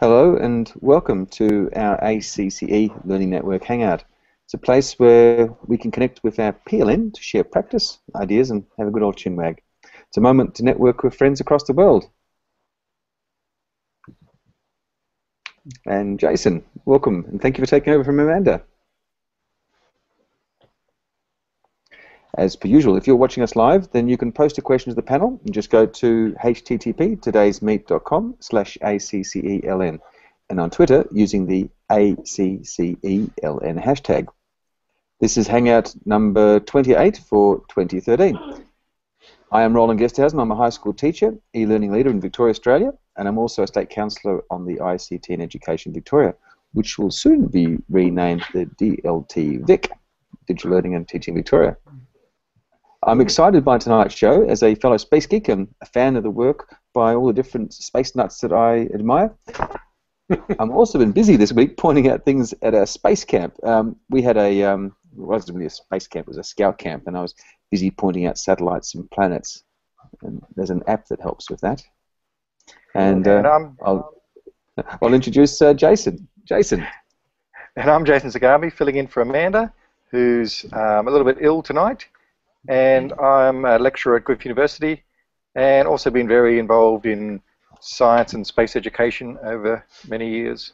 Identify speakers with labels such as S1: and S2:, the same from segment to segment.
S1: Hello and welcome to our ACCE Learning Network Hangout. It's a place where we can connect with our PLN to share practice, ideas, and have a good old chinwag. It's a moment to network with friends across the world. And Jason, welcome, and thank you for taking over from Amanda. As per usual, if you're watching us live, then you can post a question to the panel and just go to http todaysmeet.com slash ACCELN and on Twitter using the ACCELN hashtag. This is Hangout number 28 for 2013. I am Roland Gesthuizen. I'm a high school teacher, e-learning leader in Victoria, Australia, and I'm also a state councillor on the ICT and Education Victoria, which will soon be renamed the DLT Vic, Digital Learning and Teaching Victoria. I'm excited by tonight's show as a fellow space geek and a fan of the work by all the different space nuts that I admire. I've also been busy this week pointing out things at a space camp. Um, we had a, um, it wasn't really a space camp, it was a scout camp, and I was busy pointing out satellites and planets. And there's an app that helps with that. And, uh,
S2: and I'm,
S1: I'll, I'll introduce uh, Jason. Jason.
S2: And I'm Jason Zagami, filling in for Amanda, who's um, a little bit ill tonight and I'm a lecturer at Griffith University and also been very involved in science and space education over many years.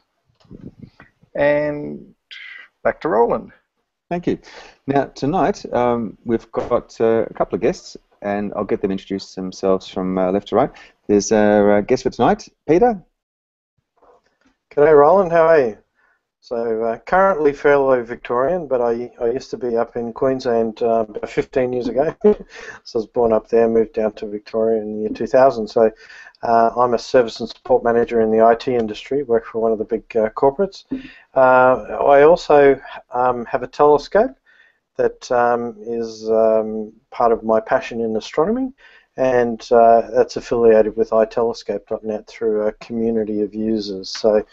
S2: And back to Roland.
S1: Thank you. Now, tonight um, we've got uh, a couple of guests, and I'll get them introduce themselves from uh, left to right. There's our uh, guest for tonight, Peter.
S3: G'day, Roland. How are you? So uh, currently fellow Victorian, but I, I used to be up in Queensland uh, about 15 years ago. so I was born up there, moved down to Victoria in the year 2000. So uh, I'm a service and support manager in the IT industry, work for one of the big uh, corporates. Uh, I also um, have a telescope that um, is um, part of my passion in astronomy and uh, that's affiliated with itelescope.net through a community of users. So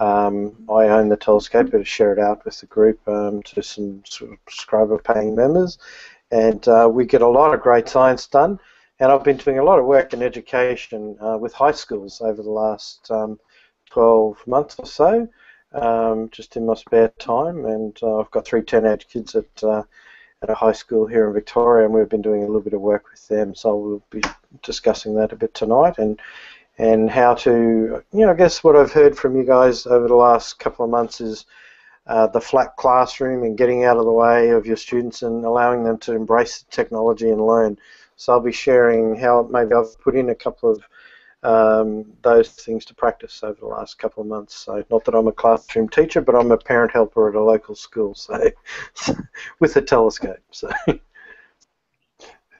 S3: um, I own the telescope, but I share it out with the group um, to some subscriber paying members. And uh, we get a lot of great science done. And I've been doing a lot of work in education uh, with high schools over the last um, 12 months or so, um, just in my spare time. And uh, I've got three 10 ed kids at, uh, at a high school here in Victoria, and we've been doing a little bit of work with them. So we'll be discussing that a bit tonight. And and how to, you know, I guess what I've heard from you guys over the last couple of months is uh, the flat classroom and getting out of the way of your students and allowing them to embrace the technology and learn. So I'll be sharing how maybe I've put in a couple of um, those things to practice over the last couple of months. So not that I'm a classroom teacher, but I'm a parent helper at a local school, so with a telescope. So.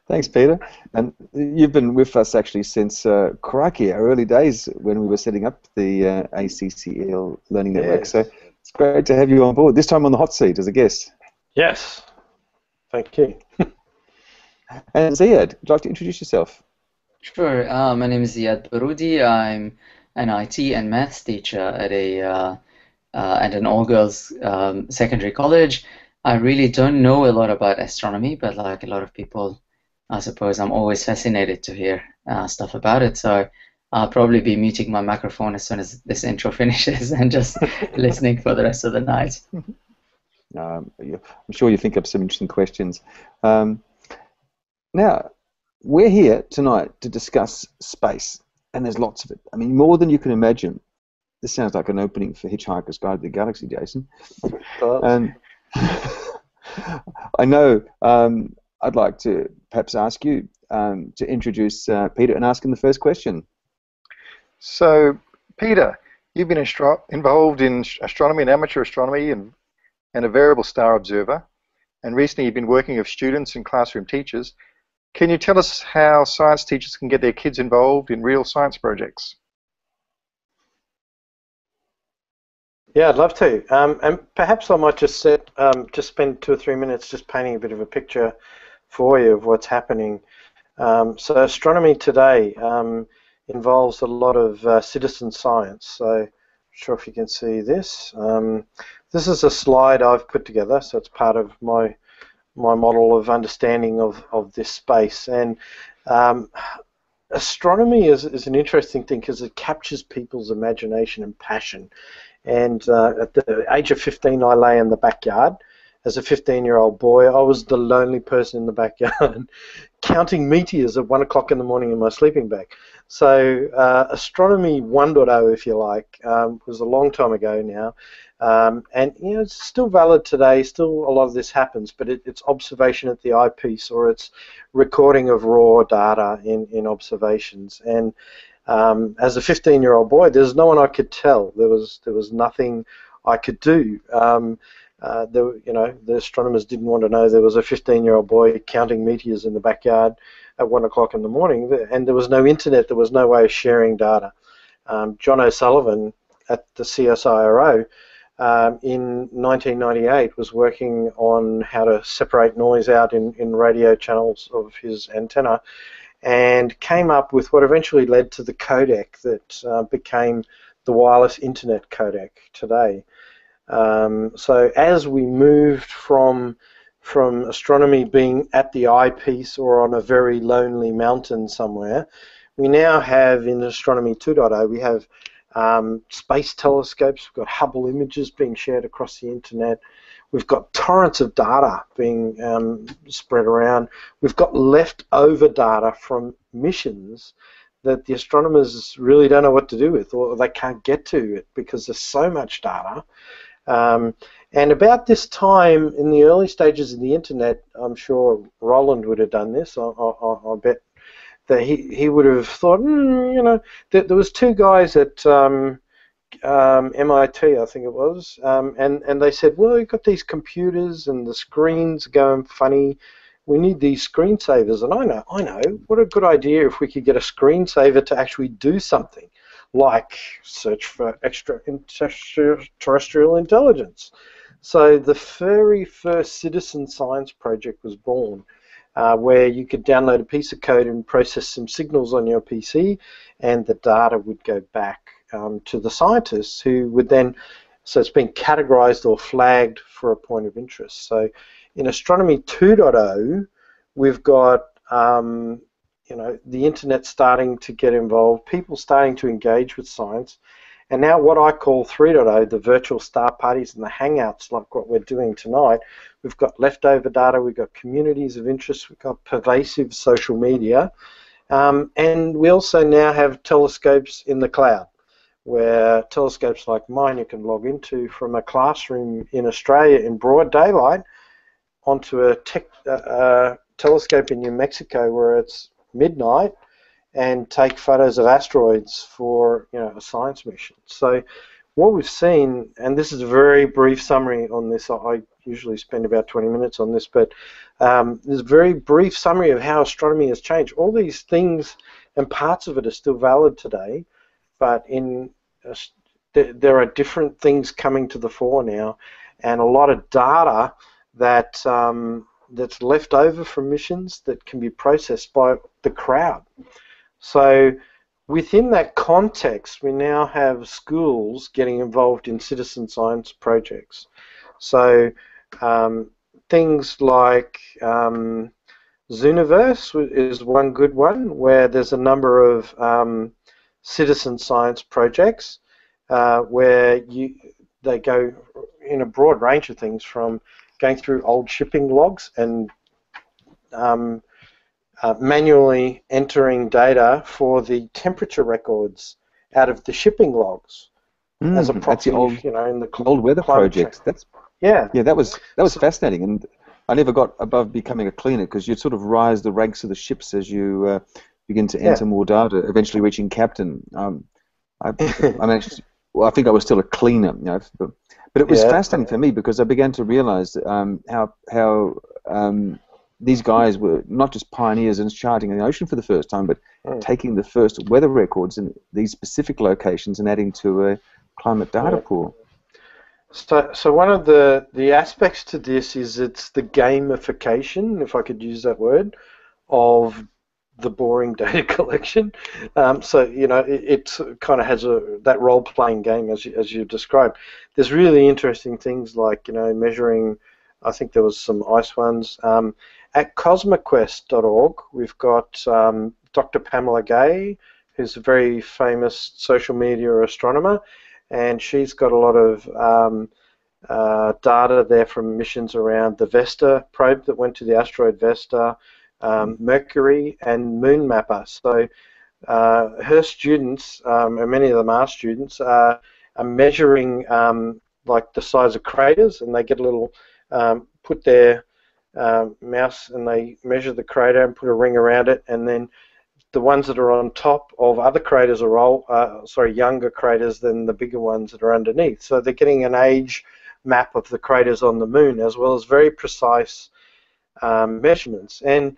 S1: Thanks, Peter. And you've been with us actually since uh, crikey, our early days when we were setting up the uh, ACCEL Learning Network. So it's great to have you on board. This time on the hot seat as a guest.
S3: Yes. Thank you.
S1: And Ziad, would you like to introduce yourself?
S4: Sure. Uh, my name is Ziad Baroudi. I'm an IT and maths teacher at a uh, uh, at an all-girls um, secondary college. I really don't know a lot about astronomy, but like a lot of people, I suppose I'm always fascinated to hear uh, stuff about it. So I'll probably be muting my microphone as soon as this intro finishes and just listening for the rest of the night.
S1: Um, I'm sure you think of some interesting questions. Um, now, we're here tonight to discuss space, and there's lots of it. I mean, more than you can imagine. This sounds like an opening for Hitchhiker's Guide to the Galaxy, Jason. And I know um, I'd like to perhaps ask you um, to introduce uh, Peter and ask him the first question.
S2: So, Peter, you've been astro- involved in astronomy and amateur astronomy and, and a variable star observer, and recently you've been working with students and classroom teachers. Can you tell us how science teachers can get their kids involved in real science projects?
S3: Yeah, I'd love to. Um, and perhaps I might just set, um, just spend two or three minutes just painting a bit of a picture for you of what's happening. Um, so astronomy today um, involves a lot of uh, citizen science. So I'm sure if you can see this. Um, this is a slide I've put together, so it's part of my my model of understanding of, of this space. And um, astronomy is, is an interesting thing because it captures people's imagination and passion. And uh, at the age of 15, I lay in the backyard. As a 15 year old boy, I was the lonely person in the backyard counting meteors at 1 o'clock in the morning in my sleeping bag. So, uh, Astronomy 1.0, if you like, um, was a long time ago now. Um, and you know, it's still valid today. Still, a lot of this happens, but it, it's observation at the eyepiece or it's recording of raw data in, in observations. And um, as a 15-year-old boy, there's no one I could tell. There was there was nothing I could do. Um, uh, there, you know, the astronomers didn't want to know there was a 15-year-old boy counting meteors in the backyard at one o'clock in the morning, and there was no internet. There was no way of sharing data. Um, John O'Sullivan at the CSIRO um, in 1998 was working on how to separate noise out in, in radio channels of his antenna and came up with what eventually led to the codec that uh, became the wireless internet codec today. Um, so as we moved from from astronomy being at the eyepiece or on a very lonely mountain somewhere, we now have in astronomy 2.0 we have um, space telescopes, we've got Hubble images being shared across the internet, we've got torrents of data being um, spread around, we've got leftover data from missions that the astronomers really don't know what to do with or they can't get to it because there's so much data. Um, and about this time, in the early stages of the internet, I'm sure Roland would have done this. I, I, I bet that he, he would have thought, mm, you know, that there was two guys at um, um, MIT, I think it was, um, and and they said, well, we've got these computers and the screens going funny. We need these screensavers, and I know, I know, what a good idea if we could get a screensaver to actually do something, like search for extraterrestrial intelligence. So the very first citizen science project was born uh, where you could download a piece of code and process some signals on your PC, and the data would go back um, to the scientists who would then, so it's been categorized or flagged for a point of interest. So in Astronomy 2.0, we've got um, you know the internet starting to get involved, people starting to engage with science, and now what I call 3.0, the virtual star parties and the hangouts like what we're doing tonight, we've got leftover data, we've got communities of interest, we've got pervasive social media, um, and we also now have telescopes in the cloud, where telescopes like mine you can log into from a classroom in Australia in broad daylight onto a tech, uh, uh, telescope in New Mexico where it's midnight and take photos of asteroids for you know a science mission. So what we've seen, and this is a very brief summary on this. I usually spend about 20 minutes on this, but um, there's a very brief summary of how astronomy has changed. All these things and parts of it are still valid today, but in uh, th there are different things coming to the fore now, and a lot of data that um, that's left over from missions that can be processed by the crowd. So within that context, we now have schools getting involved in citizen science projects. So um, things like um, Zooniverse is one good one, where there's a number of um, citizen science projects uh, where you they go in a broad range of things from going through old shipping logs and um, uh, manually entering data for the temperature records out of the shipping logs
S1: mm, as a proxy, old, you know, in the cold weather projects. That's
S3: yeah,
S1: yeah, that was that was so, fascinating, and I never got above becoming a cleaner because you sort of rise the ranks of the ships as you uh, begin to enter yeah. more data, eventually reaching captain. Um, I, I mean, well, I think I was still a cleaner, you know, but, but it was yeah. fascinating for me because I began to realize um, how how um, these guys were not just pioneers in charting the ocean for the first time, but mm. taking the first weather records in these specific locations and adding to a climate data yeah. pool.
S3: So, so one of the, the aspects to this is it's the gamification, if I could use that word, of the boring data collection. Um, so you know it, it kind of has a that role playing game as you, as you described. There's really interesting things like you know measuring. I think there was some ice ones. Um, at cosmoquest.org, we've got um, Dr. Pamela Gay, who's a very famous social media astronomer, and she's got a lot of um, uh, data there from missions around the Vesta probe that went to the asteroid Vesta, um, Mercury, and Moon Mapper. So uh, her students, um, and many of them are students, are, are measuring um, like the size of craters, and they get a little um, put their um, mouse and they measure the crater and put a ring around it, and then the ones that are on top of other craters are all, uh, sorry, younger craters than the bigger ones that are underneath. So they're getting an age map of the craters on the moon, as well as very precise um, measurements. And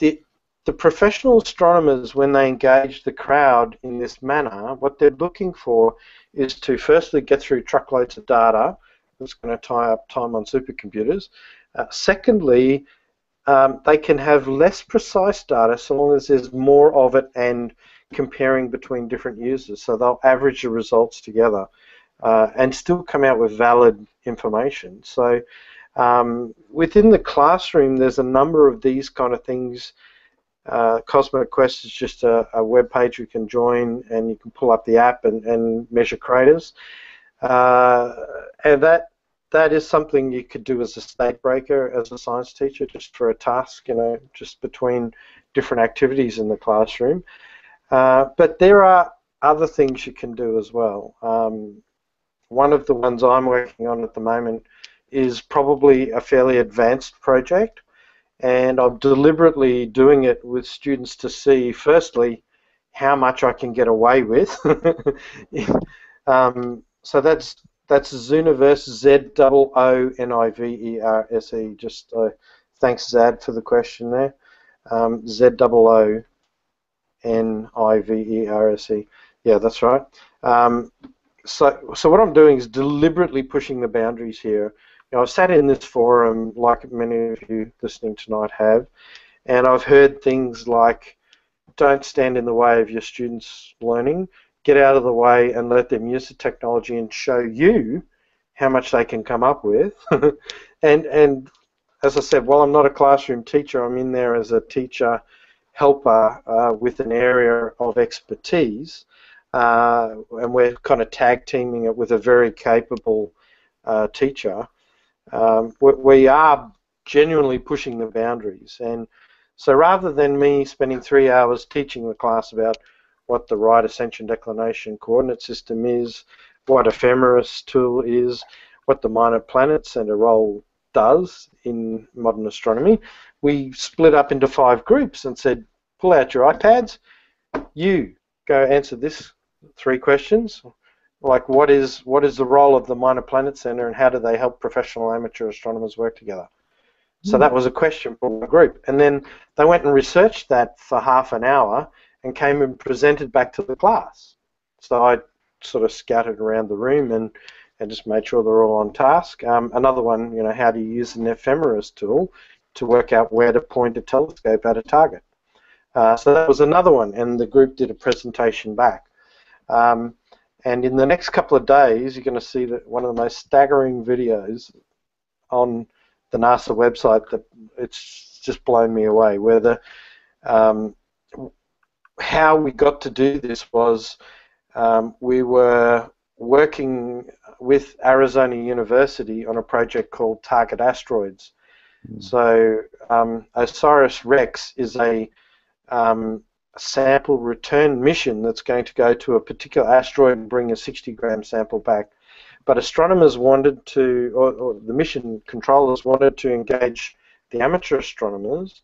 S3: the the professional astronomers, when they engage the crowd in this manner, what they're looking for is to firstly get through truckloads of data that's going to tie up time on supercomputers. Uh, secondly, um, they can have less precise data so long as there's more of it and comparing between different users. So they'll average the results together uh, and still come out with valid information. So um, within the classroom, there's a number of these kind of things. Uh, CosmoQuest is just a, a, web page you can join and you can pull up the app and, and measure craters. Uh, and that that is something you could do as a state breaker as a science teacher, just for a task, you know, just between different activities in the classroom. Uh, but there are other things you can do as well. Um, one of the ones I'm working on at the moment is probably a fairly advanced project, and I'm deliberately doing it with students to see, firstly, how much I can get away with. um, so that's that's Zooniverse, Z O O N I V E R S E. Just uh, thanks, Ziad, for the question there. Um, Z O O N I V E R S E. Yeah, that's right. Um, so, so what I'm doing is deliberately pushing the boundaries here. Know, I've sat in this forum, like many of you listening tonight have, and I've heard things like, "Don't stand in the way of your students' learning." get out of the way and let them use the technology and show you how much they can come up with. and and as I said, while I'm not a classroom teacher, I'm in there as a teacher helper uh, with an area of expertise, uh, and we're kind of tag teaming it with a very capable uh, teacher. Um, we, we are genuinely pushing the boundaries, and so rather than me spending three hours teaching the class about what the right ascension declination coordinate system is, what ephemeris tool is, what the minor planet center role does in modern astronomy, we split up into five groups and said, pull out your iPads, you go answer this three questions, like what is what is the role of the minor planet center and how do they help professional amateur astronomers work together? So hmm. that was a question for the group. And then they went and researched that for half an hour and came and presented back to the class. So I sort of scattered around the room and, and just made sure they're all on task. Um, another one, you know, how do you use an ephemeris tool to work out where to point a telescope at a target? Uh, so that was another one, and the group did a presentation back. Um, and in the next couple of days, you're going to see that one of the most staggering videos on the NASA website that it's just blown me away, where the um, how we got to do this was um, we were working with Arizona University on a project called Target Asteroids. Mm. So um, OSIRIS REx is a um, sample return mission that's going to go to a particular asteroid and bring a 60 gram sample back. But astronomers wanted to, or, or the mission controllers wanted to engage the amateur astronomers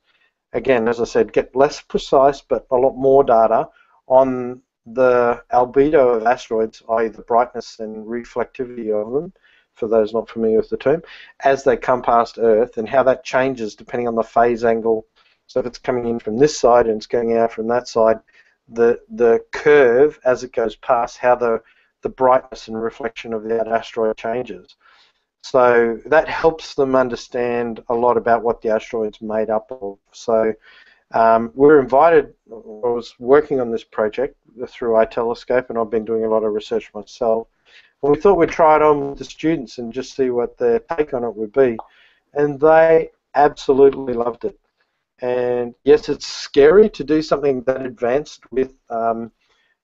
S3: again, as I said, get less precise but a lot more data on the albedo of asteroids, i.e. the brightness and reflectivity of them, for those not familiar with the term, as they come past Earth and how that changes depending on the phase angle. So if it's coming in from this side and it's going out from that side, the the curve as it goes past, how the the brightness and reflection of that asteroid changes. So that helps them understand a lot about what the asteroid's made up of. So um, we are invited, I was working on this project through iTelescope and I've been doing a lot of research myself. And we thought we'd try it on with the students and just see what their take on it would be. And they absolutely loved it. And yes, it's scary to do something that advanced with, um,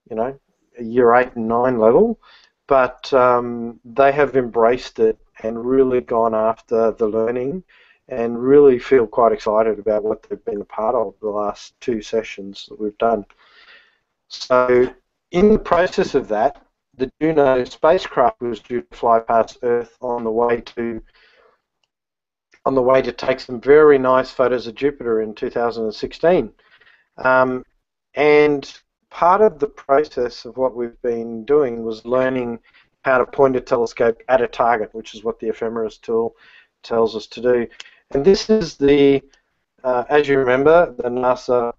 S3: you know, a year eight and nine level, but um, they have embraced it and really gone after the learning and really feel quite excited about what they've been a part of the last two sessions that we've done. So, in the process of that, the Juno spacecraft was due to fly past Earth on the way to on the way to take some very nice photos of Jupiter in 2016. Um, and part of the process of what we've been doing was learning how to point a telescope at a target, which is what the ephemeris tool tells us to do. And this is the, uh, as you remember, the NASA,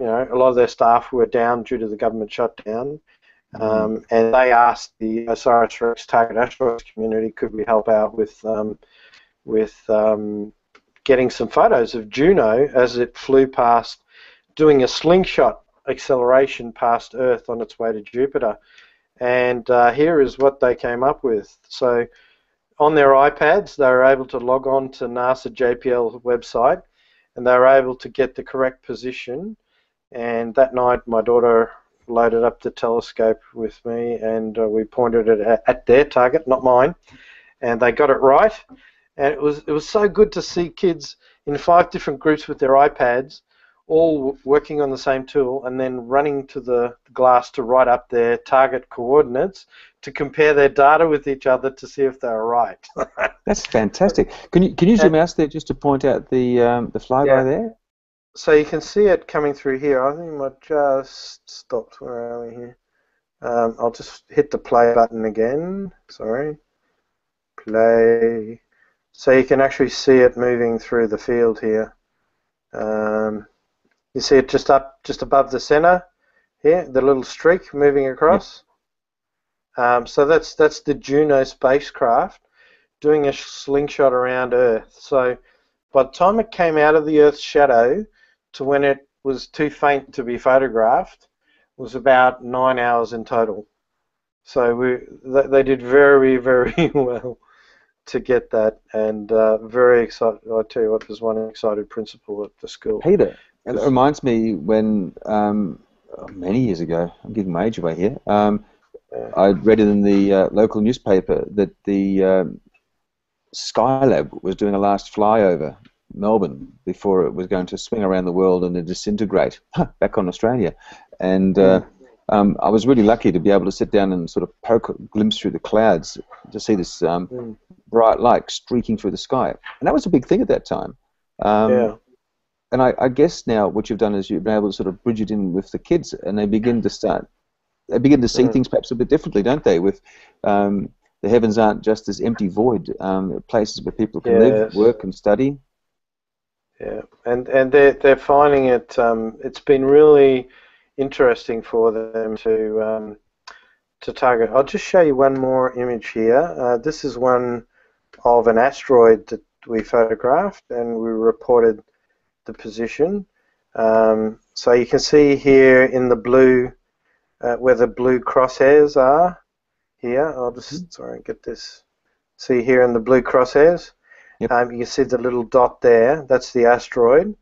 S3: you know, a lot of their staff were down due to the government shutdown. Mm-hmm. Um, and they asked the OSIRIS-REx target asteroids community, could we help out with um, with um, getting some photos of Juno as it flew past, doing a slingshot acceleration past Earth on its way to Jupiter. And uh, here is what they came up with. So on their iPads, they were able to log on to NASA JPL website and they were able to get the correct position. And that night, my daughter loaded up the telescope with me and uh, we pointed it at, at their target, not mine. And they got it right. And it was, it was so good to see kids in five different groups with their iPads all working on the same tool and then running to the glass to write up their target coordinates to compare their data with each other to see if they're right.
S1: That's fantastic. Can you can you zoom out there just to point out the um, the flyby yeah. there?
S3: So you can see it coming through here. I think I just stopped. Where are we here? Um, I'll just hit the play button again. Sorry. Play. So you can actually see it moving through the field here. Um, you see it just up, just above the center here, the little streak moving across. Um, so that's that's the Juno spacecraft doing a slingshot around Earth. So by the time it came out of the Earth's shadow to when it was too faint to be photographed, was about nine hours in total. So we they did very very well to get that, and uh, very excited. I tell you what, there's one excited principal at the school.
S1: Peter, it reminds me when um, many years ago, I'm giving my age away here. Um, I read it in the uh, local newspaper that the um, Skylab was doing a last flyover Melbourne before it was going to swing around the world and then disintegrate back on Australia. And uh, um, I was really lucky to be able to sit down and sort of poke a glimpse through the clouds to see this um, mm. Bright light streaking through the sky. And that was a big thing at that time. Um, yeah and I, I, guess now what you've done is you've been able to sort of bridge it in with the kids, and they begin to start, they begin to see mm. things perhaps a bit differently, don't they? With um, the heavens aren't just this empty void, um, places where people can yes. live, work, and study.
S3: Yeah, and and they're they're finding it. Um, it's been really interesting for them to um, to target. I'll just show you one more image here. Uh, this is one of an asteroid that we photographed, and we reported the position. Um, so you can see here in the blue uh, where the blue crosshairs are. Here, I'll just mm-hmm. sorry get this. See here in the blue crosshairs. Yep. Um, you see the little dot there. That's the asteroid,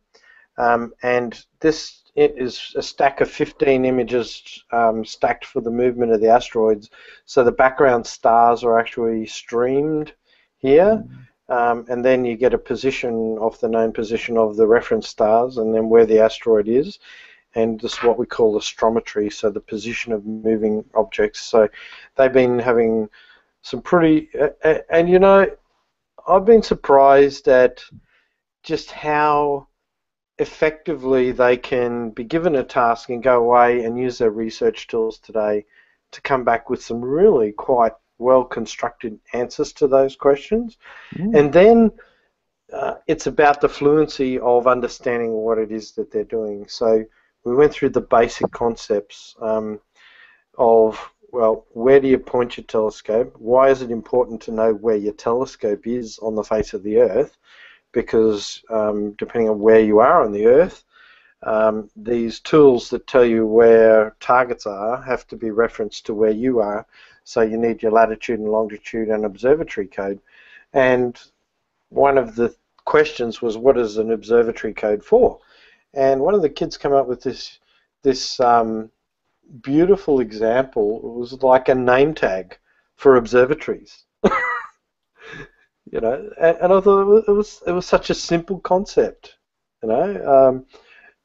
S3: um, and this is a stack of 15 images um, stacked for the movement of the asteroids. So the background stars are actually streamed here. Um, and then you get a position of the known position of the reference stars and then where the asteroid is and this is what we call astrometry so the position of moving objects so they've been having some pretty uh, and you know I've been surprised at just how effectively they can be given a task and go away and use their research tools today to come back with some really quite well constructed answers to those questions. Mm. And then uh, it's about the fluency of understanding what it is that they're doing. So we went through the basic concepts um, of, well, where do you point your telescope? Why is it important to know where your telescope is on the face of the Earth? Because um, depending on where you are on the Earth, um, these tools that tell you where targets are have to be referenced to where you are. So you need your latitude and longitude and observatory code. And one of the questions was, what is an observatory code for? and one of the kids came up with this this um, beautiful example. It was like a name tag for observatories. you know, and, and, I thought it was it was such a simple concept. You know, um,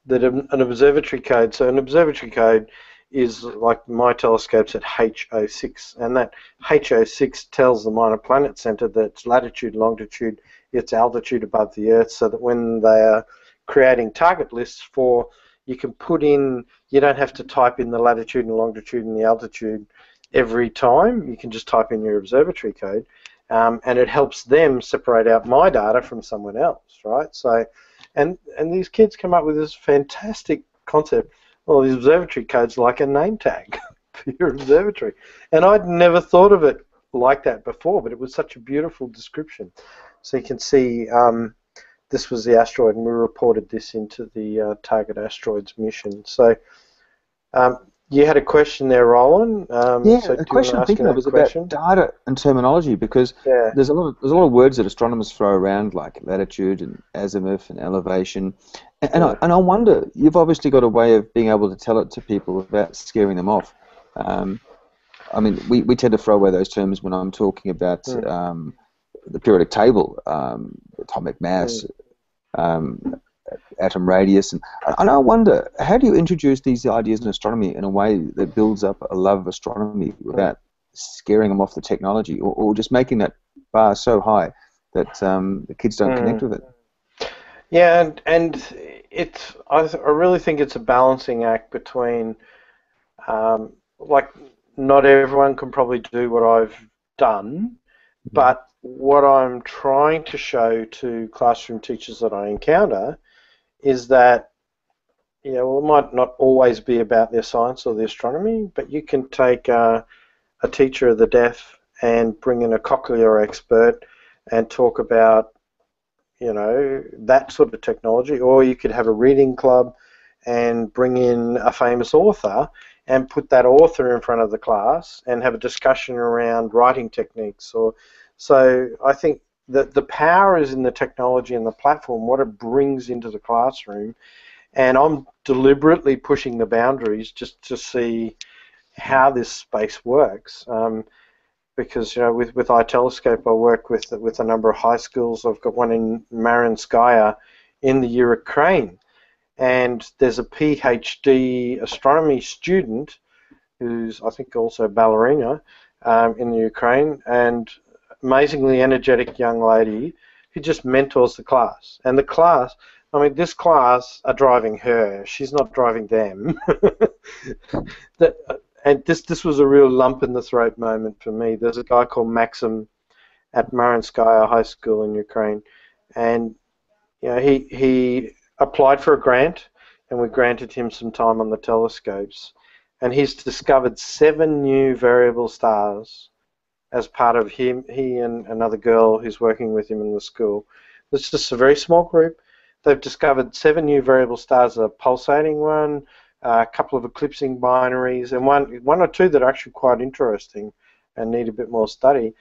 S3: that an observatory code. So an observatory code is like my telescope's at H06, and that H06 tells the Minor Planet Center that its latitude, longitude, its altitude above the Earth, so that when they are creating target lists for, you can put in, you don't have to type in the latitude and longitude and the altitude every time. You can just type in your observatory code, um, and it helps them separate out my data from someone else, right? So, and and these kids come up with this fantastic concept well, the observatory code's like a name tag for your observatory. And I'd never thought of it like that before, but it was such a beautiful description. So you can see um, this was the asteroid, and we reported this into the uh, Target Asteroids mission. So um, you had a question there, Roland. Um,
S1: yeah,
S3: so
S1: the question I'm thinking of is question? about data and terminology because
S3: yeah.
S1: there's a lot of there's a lot of words that astronomers throw around like latitude and azimuth and elevation, and, and, I, and I wonder you've obviously got a way of being able to tell it to people without scaring them off. Um, I mean, we, we tend to throw away those terms when I'm talking about mm. um, the periodic table, um, atomic mass, mm. um, atom radius. And, and I wonder, how do you introduce these ideas in astronomy in a way that builds up a love of astronomy without scaring them off the technology or, or just making that bar so high that um, the kids don't mm. connect with it?
S3: Yeah, and, and it's I, th- I really think it's a balancing act between um, like not everyone can probably do what I've done, mm-hmm. but what I'm trying to show to classroom teachers that I encounter is that you know, well, it might not always be about their science or the astronomy, but you can take uh, a teacher of the deaf and bring in a cochlear expert and talk about, you know, that sort of technology, or you could have a reading club and bring in a famous author and put that author in front of the class and have a discussion around writing techniques or so I think that the power is in the technology and the platform, what it brings into the classroom. And I'm deliberately pushing the boundaries just to see how this space works. Um, because you know, with with iTelescope, I work with with a number of high schools. I've got one in Marinskaya in the Ukraine, and there's a PhD astronomy student who's I think also ballerina um, in the Ukraine, and amazingly energetic young lady who just mentors the class. And the class, I mean, this class are driving her. She's not driving them. and this this was a real lump in the throat moment for me. There's a guy called Maxim at Marinskaya High School in Ukraine, and you know he he applied for a grant, and we granted him some time on the telescopes, and he's discovered seven new variable stars as part of him, he and another girl who's working with him in the school. It's just a very small group. They've discovered seven new variable stars, a pulsating one, a couple of eclipsing binaries, and one, one or two that are actually quite interesting and need a bit more study.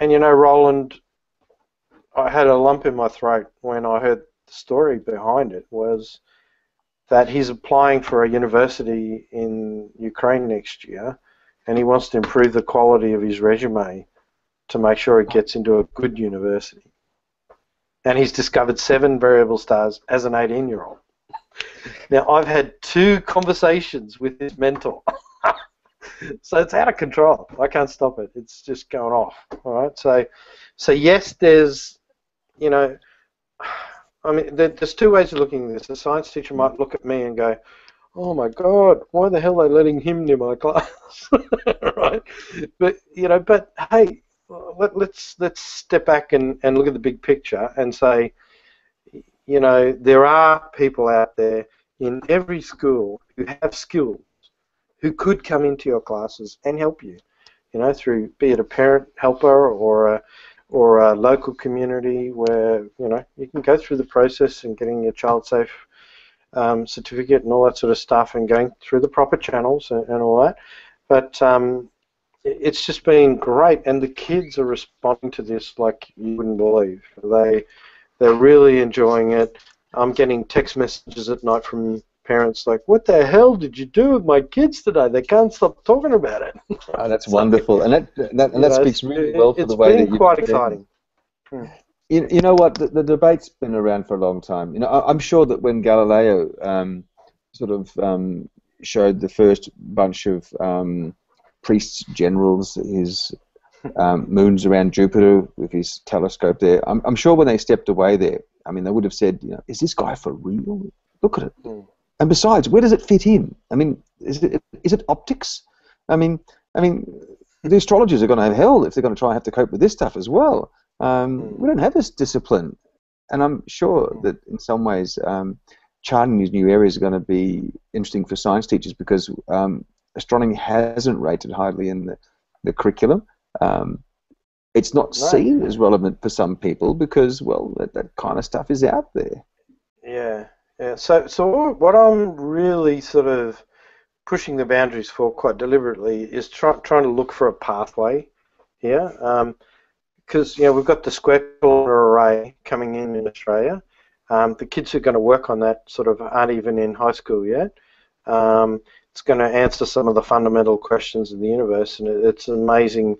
S3: And you know, Roland, I had a lump in my throat when I heard the story behind it was that he's applying for a university in Ukraine next year and he wants to improve the quality of his resume to make sure he gets into a good university. And he's discovered seven variable stars as an 18 year old. Now, I've had two conversations with his mentor. so it's out of control. I can't stop it. It's just going off. All right. So, so yes, there's, you know, I mean, there's two ways of looking at this. A science teacher might look at me and go, oh my god, why the hell are they letting him near my class? right? But you know, but hey, let, let's let's step back and, and look at the big picture and say, you know, there are people out there in every school who have skills who could come into your classes and help you. You know, through be it a parent helper or a or a local community where you know you can go through the process and getting your child safe um, certificate and all that sort of stuff and going through the proper channels and, and all that. But um, it's just been great, and the kids are responding to this like you wouldn't believe. They they're really enjoying it. I'm getting text messages at night from parents like, "What the hell did you do with my kids today? They can't stop talking about it."
S1: oh, that's wonderful, and that, that and that
S3: know,
S1: speaks really well for the way that you.
S3: quite exciting.
S1: You, you know what? The, the debate's been around for a long time. You know, I, I'm sure that when Galileo um, sort of um, showed the first bunch of um, priests generals his um, moons around Jupiter with his telescope there, I'm, I'm sure when they stepped away there, I mean, they would have said, you know, is this guy for real? Look at it.
S3: Mm.
S1: And besides, where does it fit in? I mean, is it is it optics? I mean, I mean, the astrologers are going to have hell if they're going to try and have to cope with this stuff as well. Um,
S3: Mm.
S1: We don't have this discipline, and I'm sure that in some ways, um, charting these new areas are going to be interesting for science teachers because um, astronomy hasn't rated highly in the, the curriculum. Um, it's not
S3: No.
S1: seen as relevant for some people because, well, that, that kind of stuff is out there.
S3: Yeah, yeah. So, so what I'm really sort of pushing the boundaries for quite deliberately is try, trying to look for a pathway here, because you know we've got the square kilometre array coming in in Australia. Um, the kids who are going to work on that sort of aren't even in high school yet. Um, it's going to answer some of the fundamental questions of the universe, and it, it's amazing.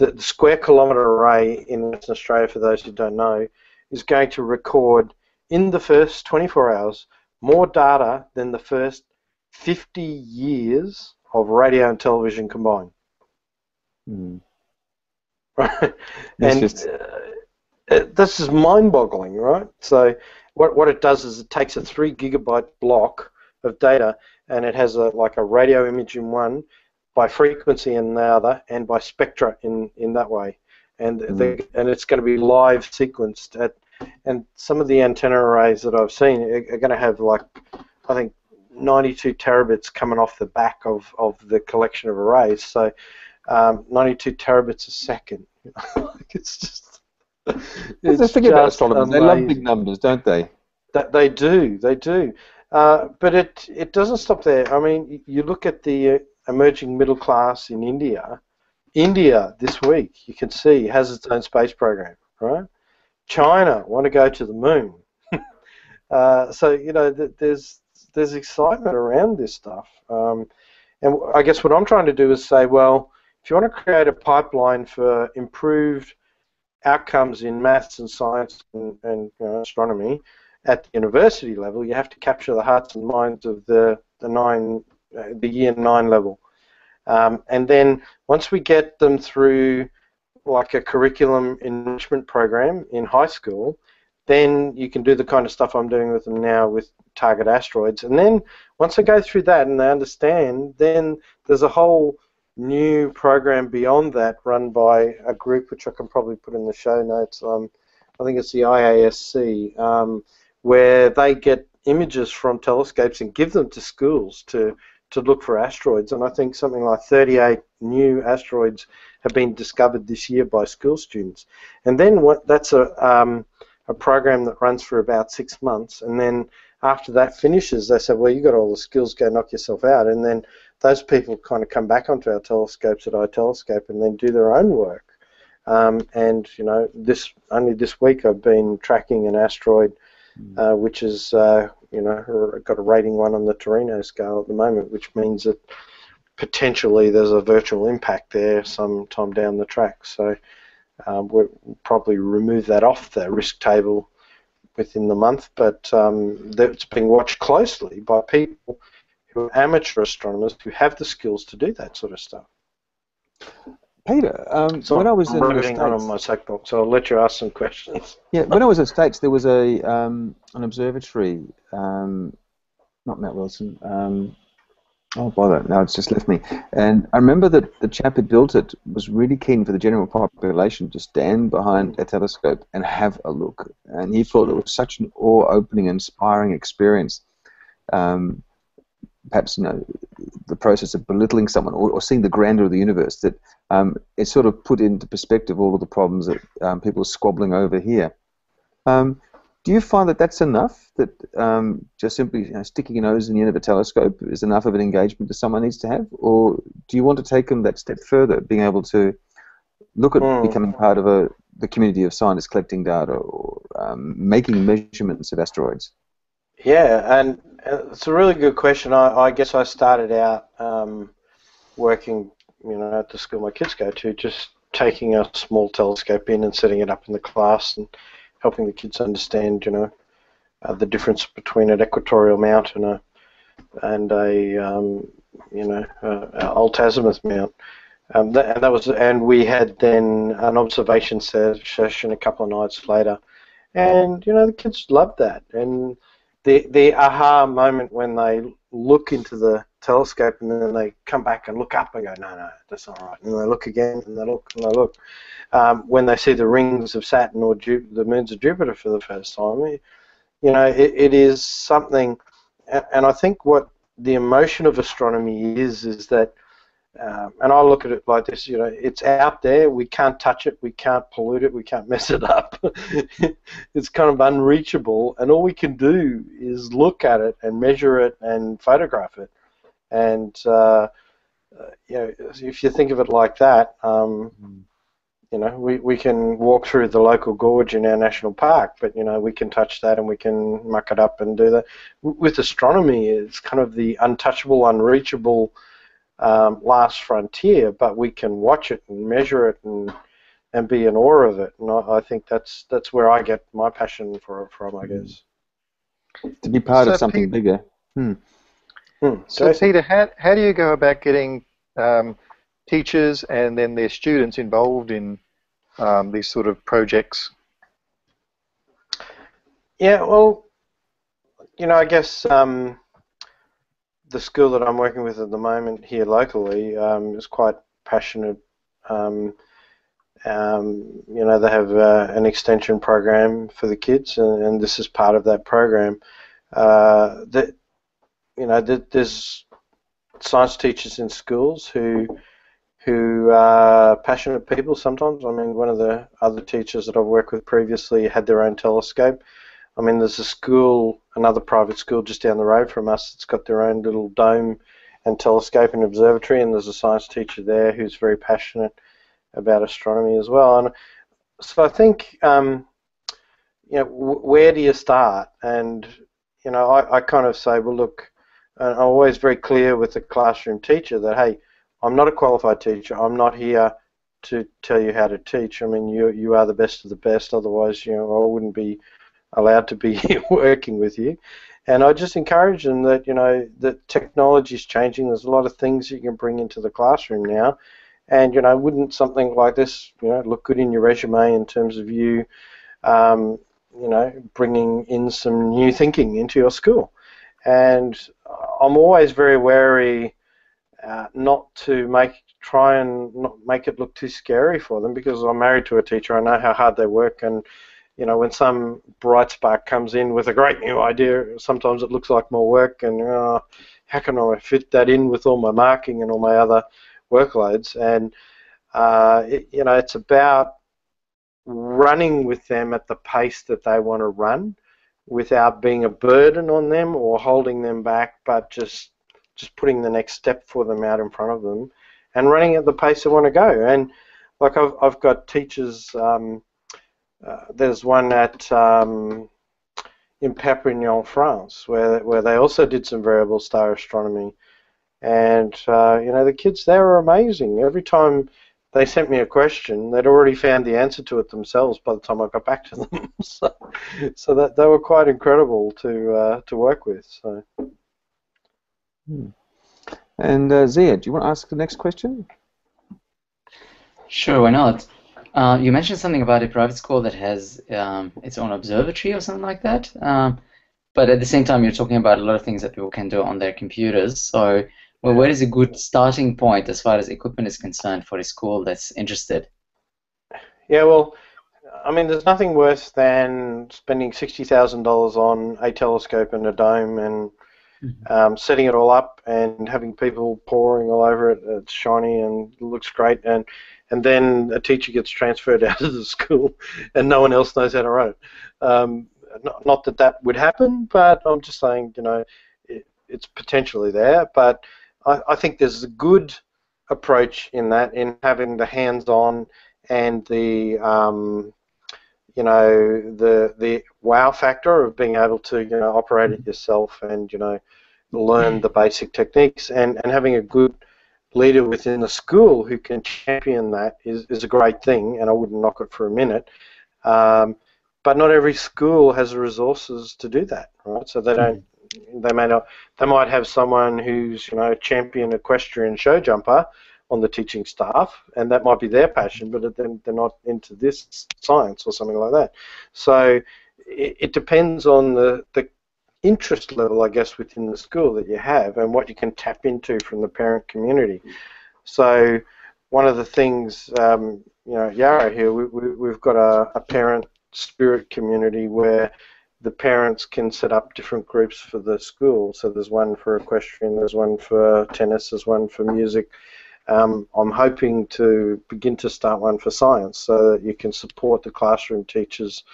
S3: The, the square kilometre array in Western Australia, for those who don't know, is going to record in the first 24 hours more data than the first 50 years of radio and television combined.
S1: Mm.
S3: Right? And
S1: just-
S3: uh, this is mind-boggling, right? So what what it does is it takes a three gigabyte block of data and it has a like a radio image in one, by frequency in the other, and by spectra in in that way, and the, and it's going to be live sequenced at and some of the antenna arrays that I've seen are, are going to have like I think 92 terabits coming off the back of, of the collection of arrays. So um, 92 terabits a second. it's just. It's
S1: forget about. They love big numbers, don't they?
S3: That they do, they do. Uh, but it it doesn't stop there. I mean, you look at the uh, emerging middle class in India. India this week, you can see, has its own space program, right? China want to go to the moon. uh, so you know, th- there's there's excitement around this stuff. Um, and I guess what I'm trying to do is say, well, if you want to create a pipeline for improved outcomes in maths and science and, and you know, astronomy at the university level, you have to capture the hearts and minds of the the nine, the year nine level, um, and then once we get them through like a curriculum enrichment program in high school, then you can do the kind of stuff I'm doing with them now with target asteroids, and then once they go through that and they understand, then there's a whole new program beyond that run by a group which I can probably put in the show notes. Um, I think it's the IASC, um, where they get images from telescopes and give them to schools to to look for asteroids. And I think something like 38 new asteroids have been discovered this year by school students. And then what? That's a um, a program that runs for about six months, and then after that finishes, they say, well, you got all the skills, go knock yourself out, and then those people kind of come back onto our telescopes at iTelescope and then do their own work. Um, and you know, this only this week I've been tracking an asteroid, uh, which is uh, you know got a rating one on the Torino scale at the moment, which means that potentially there's a virtual impact there sometime down the track. So um, we'll probably remove that off the risk table within the month, but um, it's being watched closely by people who are amateur astronomers who have the skills to do that sort of stuff.
S1: Peter, um,
S3: So
S1: when I was in the States,
S3: on my soapbox, so I'll let you ask some questions.
S1: yeah, when I was in the States, there was a um, an observatory, um, not Mount Wilson. Um, oh bother! Now it's just left me. And I remember that the chap who built it was really keen for the general population to stand behind a telescope and have a look. And he thought it was such an awe-opening, inspiring experience. Um, perhaps you know the process of belittling someone or, or seeing the grandeur of the universe that um, it sort of put into perspective all of the problems that um, people are squabbling over here. Um, do you find that that's enough? That um, just simply you know, sticking your nose in the end of a telescope is enough of an engagement that someone needs to have, or do you want to take them that step further, being able to look at
S3: Hmm.
S1: becoming part of a the community of scientists collecting data or um, making measurements of asteroids?
S3: Yeah, and it's a really good question. I, I guess I started out um, working, you know, at the school my kids go to, just taking a small telescope in and setting it up in the class and helping the kids understand, you know, uh, the difference between an equatorial mount and a and a um, you know uh, altazimuth mount. Um, that, and that was and we had then an observation session a couple of nights later, and you know the kids loved that and the the aha moment when they look into the telescope and then they come back and look up and go, no, no, that's not right. And they look again and they look and they look. Um, when they see the rings of Saturn or the moons of Jupiter for the first time, you know, it, it is something. And I think what the emotion of astronomy is is that um, and I look at it like this, you know, it's out there. We can't touch it. We can't pollute it. We can't mess it up. it's kind of unreachable, and all we can do is look at it and measure it and photograph it. And uh, uh you know, if you think of it like that, um, you know, we, we can walk through the local gorge in our national park, but you know, we can touch that and we can muck it up and do that. With astronomy, it's kind of the untouchable, unreachable um, last frontier, but we can watch it and measure it and and be in awe of it. And I, I think that's that's where I get my passion for it from, I guess.
S1: To be part so of something Pete, bigger. Hmm.
S2: Hmm. So, Peter, how, how do you go about getting um, teachers and then their students involved in um, these sort of projects?
S3: Yeah, well, you know, I guess um, the school that I'm working with at the moment here locally um, is quite passionate. Um, um, you know, they have uh, an extension program for the kids, and, and, this is part of that program. Uh, that you know, there's science teachers in schools who who are passionate people. Sometimes, I mean, one of the other teachers that I've worked with previously had their own telescope I mean, there's a school, another private school just down the road from us that's got their own little dome and telescope and observatory, and there's a science teacher there who's very passionate about astronomy as well. And so I think, um, you know, where do you start? And you know, I, I kind of say, well, look, I'm always very clear with the classroom teacher that, hey, I'm not a qualified teacher. I'm not here to tell you how to teach. I mean, you you are the best of the best. Otherwise, you know, I wouldn't be allowed to be working with you. And I just encourage them that you know that technology is changing. There's a lot of things you can bring into the classroom now, and you know wouldn't something like this you know look good in your resume in terms of you, um, you know, bringing in some new thinking into your school. And I'm always very wary uh, not to make try and not make it look too scary for them because I'm married to a teacher. I know how hard they work and you know, when some bright spark comes in with a great new idea, sometimes it looks like more work, and uh, how can I fit that in with all my marking and all my other workloads? And uh, it, you know, it's about running with them at the pace that they want to run, without being a burden on them or holding them back, but just just putting the next step for them out in front of them, and running at the pace they want to go. And like I've I've got teachers. Um, uh, there's one at um, in Perpignan, France, where where they also did some variable star astronomy, and uh, you know the kids there are amazing. Every time they sent me a question, they'd already found the answer to it themselves by the time I got back to them. so, so that they were quite incredible to uh, to work with. So.
S1: Hmm. And uh, Ziad, do you want to ask the next question?
S4: Sure, why not? Uh, you mentioned something about a private school that has um, its own observatory or something like that. Um, but at the same time, you're talking about a lot of things that people can do on their computers. So, well, where is a good starting point as far as equipment is concerned for a school that's interested?
S3: Yeah, well, I mean, there's nothing worse than spending sixty thousand dollars on a telescope and a dome and mm-hmm. um, setting it all up and having people pouring all over it. It's shiny and looks great, and and then a teacher gets transferred out of the school and no one else knows how to run. Um, not, not, that that would happen, but I'm just saying, you know, it, it's potentially there. But I, I, think there's a good approach in that, in having the hands-on and the, um, you know the the wow factor of being able to you know operate it yourself and you know learn the basic techniques and and having a good leader within the school who can champion that is, is a great thing and I wouldn't knock it for a minute um, but not every school has the resources to do that right so they don't they may not they might have someone who's you know champion equestrian show jumper on the teaching staff, and that might be their passion, but then they're not into this science or something like that. So it, it depends on the, the interest level, I guess, within the school that you have and what you can tap into from the parent community. So one of the things, um, you know, Yarra here, we, we've got a, a parent spirit community where the parents can set up different groups for the school. So there's one for equestrian, there's one for tennis, there's one for music, um, I'm hoping to begin to start one for science so that you can support the classroom teachers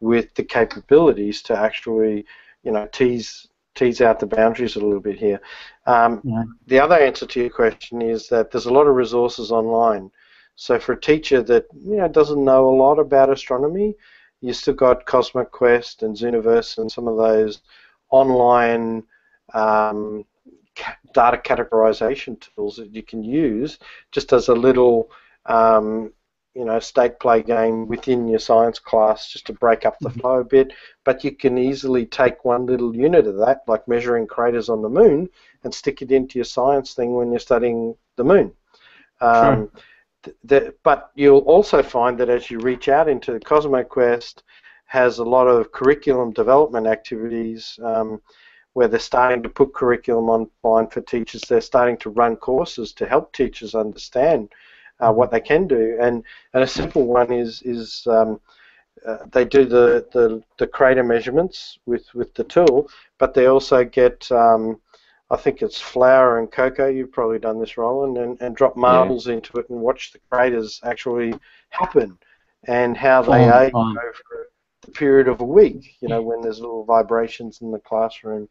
S3: with the capabilities to actually, you know, tease tease out the boundaries a little bit here. Um, yeah. The other answer to your question is that there's a lot of resources online. So for a teacher that you know doesn't know a lot about astronomy, you still got CosmoQuest and Zooniverse and some of those online um, data categorization tools that you can use just as a little um, you know state play game within your science class just to break up the mm-hmm. flow a bit but you can easily take one little unit of that like measuring craters on the moon and stick it into your science thing when you're studying the moon um, sure. the, but you'll also find that as you reach out into the CosmoQuest has a lot of curriculum development activities um, where they're starting to put curriculum online for teachers. They're starting to run courses to help teachers understand uh, what they can do. And, and a simple one is is um, uh, they do the, the, the crater measurements with, with the tool, but they also get um, I think it's flour and cocoa. You've probably done this, Roland, and, and drop marbles yeah. into it and watch the craters actually happen and how they oh, age over the period of a week, you know, when there's little vibrations in the classroom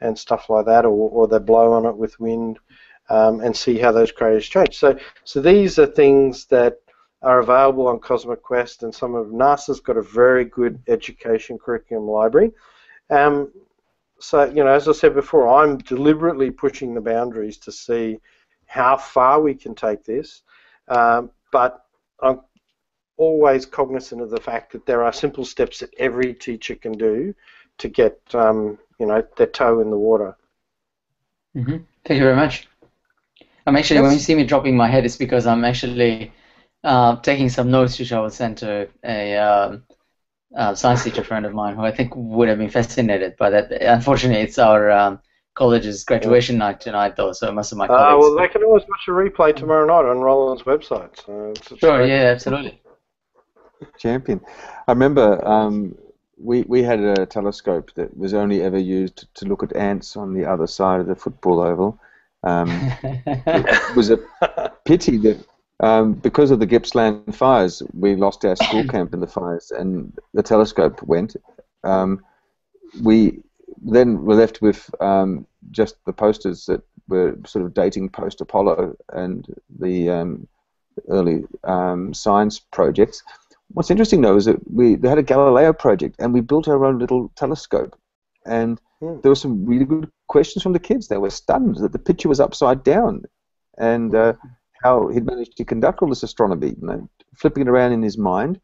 S3: and stuff like that, or, or they blow on it with wind, um, and see how those craters change. So, so these are things that are available on CosmoQuest, and some of NASA's got a very good education curriculum library. Um, so, you know, as I said before, I'm deliberately pushing the boundaries to see how far we can take this, um, but I'm always cognizant of the fact that there are simple steps that every teacher can do to get um, you know their toe in the water.
S4: Mm-hmm. Thank you very much. I'm actually when you see me dropping my head, it's because I'm actually uh, taking some notes which I will send to a um, uh, science teacher friend of mine who I think would have been fascinated by that. Unfortunately, it's our um, college's graduation night tonight, though, so most of my colleagues.
S3: Uh, well, they can always watch a replay tomorrow night on Roland's website. So
S4: sure, yeah, absolutely
S1: champion. I remember um, we we had a telescope that was only ever used to look at ants on the other side of the football oval. Um, it was a pity that um, because of the Gippsland fires, we lost our school camp in the fires, and the telescope went. Um, we then were left with um, just the posters that were sort of dating post Apollo and the um, early science projects. What's interesting though is that we they had a Galileo project and we built our own little telescope, and mm. there were some really good questions from the kids. They were stunned that the picture was upside down, and uh, how he'd managed to conduct all this astronomy, you know, flipping it around in his mind,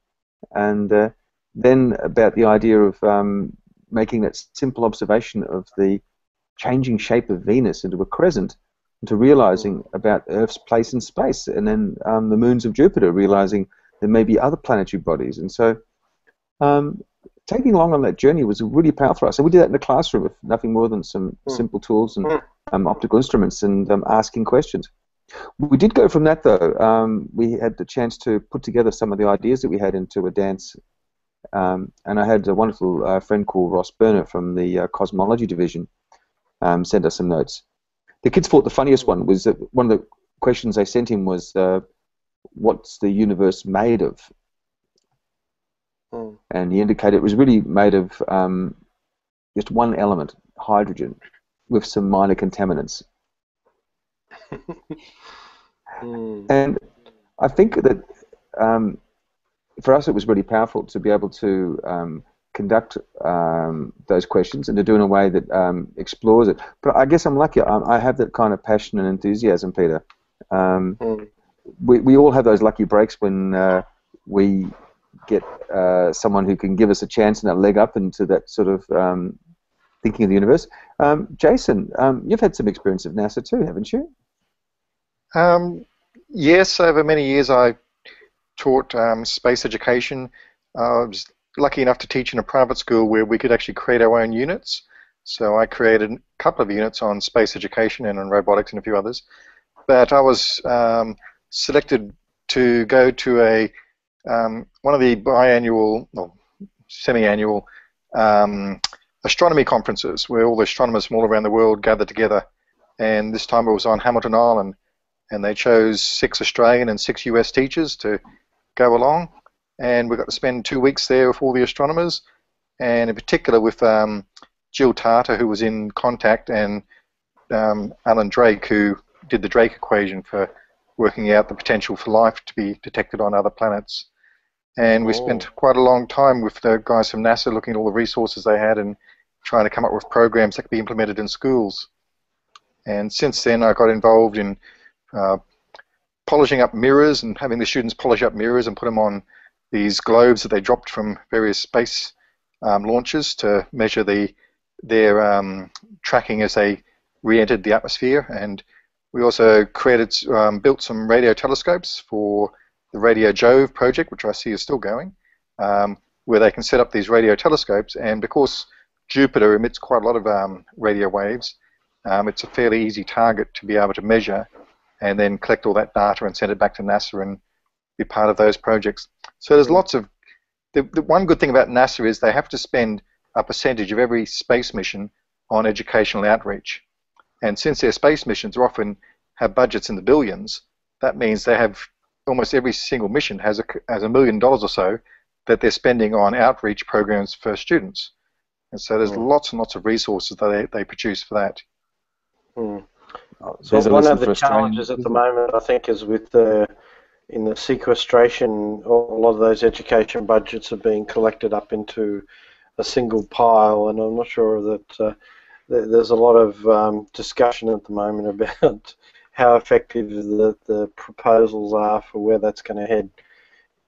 S1: and uh, then about the idea of um, making that simple observation of the changing shape of Venus into a crescent, into realizing about Earth's place in space, and then um, the moons of Jupiter, realizing there may be other planetary bodies. And so um, taking along on that journey was really powerful for us. And we did that in the classroom with nothing more than some mm. simple tools and mm. um, optical instruments and um, asking questions. We did go from that, though. Um, we had the chance to put together some of the ideas that we had into a dance. Um, and I had a wonderful uh, friend called Ross Burnett from the uh, cosmology division um, send us some notes. The kids thought the funniest one was that one of the questions they sent him was uh, what's the universe made of? Mm. And he indicated it was really made of um, just one element, hydrogen, with some minor contaminants. mm. And I think that um, for us, it was really powerful to be able to um, conduct um, those questions and to do it in a way that um, explores it. But I guess I'm lucky. I, I, have that kind of passion and enthusiasm, Peter. Mm. We, we all have those lucky breaks when uh, we get uh, someone who can give us a chance and a leg up into that sort of um, thinking of the universe. Um, Jason, um, you've had some experience of NASA too, haven't you?
S2: Um, yes, over many years I taught um, space education. I was lucky enough to teach in a private school where we could actually create our own units. So I created a couple of units on space education and on robotics and a few others. But I was selected to go to a um, one of the biannual, or semi-annual um, astronomy conferences where all the astronomers from all around the world gathered together. And this time it was on Hamilton Island, and they chose six Australian and six US teachers to go along. And we got to spend two weeks there with all the astronomers, and in particular with um, Jill Tarter, who was in contact, and um, Alan Drake, who did the Drake equation for working out the potential for life to be detected on other planets. And we oh. spent quite a long time with the guys from NASA looking at all the resources they had and trying to come up with programs that could be implemented in schools. And since then, I got involved in uh, polishing up mirrors and having the students polish up mirrors and put them on these globes that they dropped from various space um, launches to measure the their um, tracking as they re-entered the atmosphere. And we also created, um, built some radio telescopes for the Radio Jove project, which I see is still going, um, where they can set up these radio telescopes. And because Jupiter emits quite a lot of um, radio waves, um, it's a fairly easy target to be able to measure and then collect all that data and send it back to NASA and be part of those projects. So there's lots of the, the one good thing about NASA is they have to spend a percentage of every space mission on educational outreach. And since their space missions often have budgets in the billions, that means they have almost every single mission has a, has a million dollars or so that they're spending on outreach programs for students. And so there's mm. lots and lots of resources that they, they produce for that.
S3: Mm. So one of the challenges at the moment, I think, is with the in the sequestration. A lot of those education budgets are being collected up into a single pile, and I'm not sure that uh, there's a lot of um, discussion at the moment about how effective the, the proposals are for where that's going to head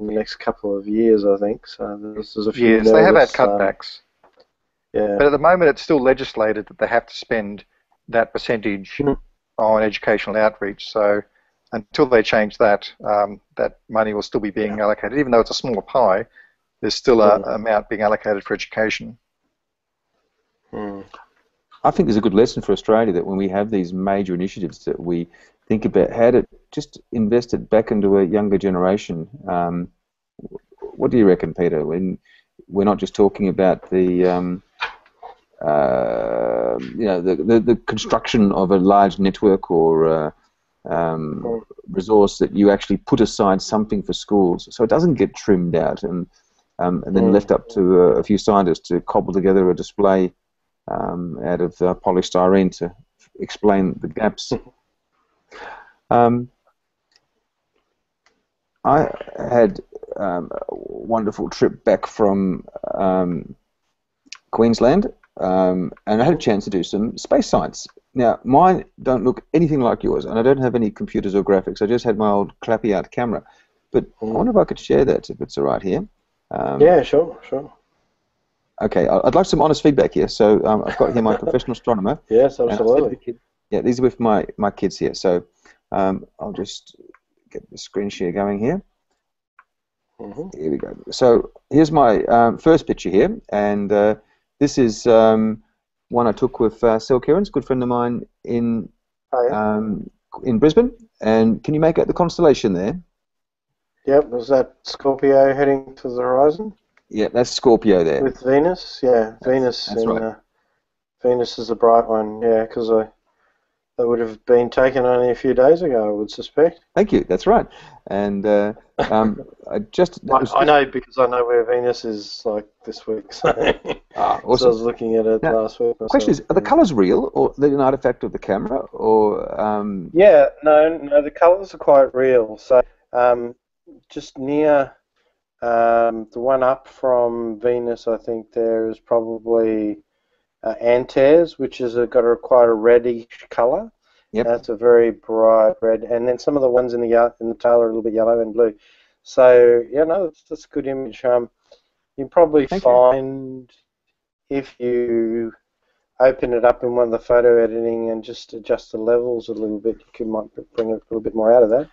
S3: in the next couple of years, I think. So there's, there's a few.
S2: Yes, nervous, they have had cutbacks. Um, yeah. But at the moment, it's still legislated that they have to spend that percentage mm. on educational outreach. So until they change that, um, that money will still be being allocated, even though it's a smaller pie. There's still an mm. amount being allocated for education.
S1: Mm. I think there's a good lesson for Australia that when we have these major initiatives that we think about how to just invest it back into a younger generation. Um, what do you reckon, Peter? When we're not just talking about the um, uh, you know the, the, the construction of a large network or uh, um, resource that you actually put aside something for schools, so it doesn't get trimmed out and um, and then left up to a, a few scientists to cobble together a display um, out of uh, polystyrene to explain the gaps. Um, I had um, a wonderful trip back from um, Queensland, um, and I had a chance to do some space science. Now, mine don't look anything like yours, and I don't have any computers or graphics. I just had my old clappy out camera. But I wonder if I could share that if it's all right here.
S3: Um, yeah, sure, sure.
S1: Okay, I'd like some honest feedback here. So um, I've got here my professional astronomer.
S3: Yes, absolutely.
S1: Yeah, these are with my, my kids here. So um, I'll just get the screen share going here. Mm-hmm. Here we go. So here's my um, first picture here, and uh, this is um, one I took with uh, Kerins, good friend of mine in oh, yeah. um, in Brisbane. And can you make out the constellation there?
S3: Yep. Was that Scorpio heading to the horizon?
S1: Yeah, that's Scorpio there.
S3: With Venus, yeah, that's, Venus. That's right. Uh, Venus is a bright one, yeah, because I that would have been taken only a few days ago, I would suspect.
S1: Thank you. That's right. And uh, um, I just,
S3: I, just I, know because I know where Venus is like this week. So, ah, awesome. so I was looking at it now, last week.
S1: Myself. Question is: Are the colours real, or they an artifact of the camera, or? Um...
S3: Yeah, no, no. The colours are quite real. So um, just near Um, the one up from Venus, I think there is probably uh, Antares, which has got a quite a reddish colour.
S1: Yep.
S3: That's a very bright red, and then some of the ones in the in the tail are a little bit yellow and blue. So yeah, no, that's, that's a good image. Um, you probably
S1: Thank you.
S3: find if you open it up in one of the photo editing and just adjust the levels a little bit, you can might bring a little bit more out of that.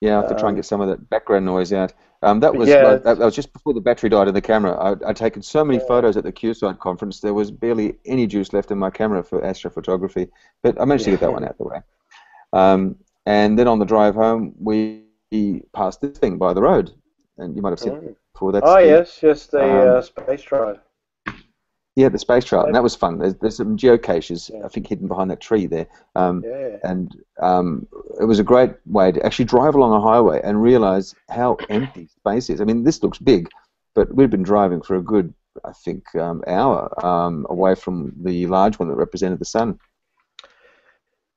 S1: Yeah, I have to try and
S3: Um,
S1: get some of that background noise out. Um, that was
S3: Yeah.
S1: like, that, was just before the battery died in the camera. I, I'd taken so many
S3: Yeah.
S1: photos at the QSite conference, there was barely any juice left in my camera for astrophotography. But I managed to get that one out of the way. Um, and then on the drive home, we passed this thing by the road, and you might have seen it
S3: Mm.
S1: before. That's
S3: Oh
S1: the-
S3: yes, yes, the
S1: um,
S3: uh, space drive.
S1: Yeah, the space trail, and that was fun. There's, there's some geocaches,
S3: Yeah.
S1: I think, hidden behind that tree there. Um,
S3: Yeah.
S1: and um, it was a great way to actually drive along a highway and realize how empty space is. I mean, this looks big, but we'd been driving for a good, I think, um, hour um, away from the large one that represented the sun.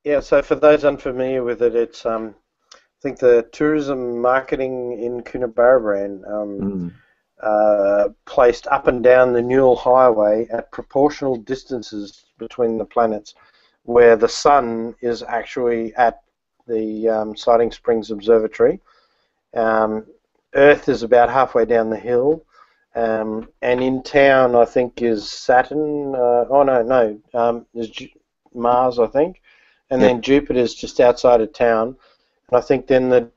S3: Yeah, so for those unfamiliar with it, it's um, I think the tourism marketing in Coonabarabran um,
S1: Mm.
S3: Uh, placed up and down the Newell Highway at proportional distances between the planets, where the sun is actually at the um, Siding Springs Observatory. Um, Earth is about halfway down the hill, um, and in town, I think, is Saturn. Uh, oh no, no, um, Ju- Mars, I think, and
S1: Yep.
S3: then Jupiter's just outside of town. And I think then the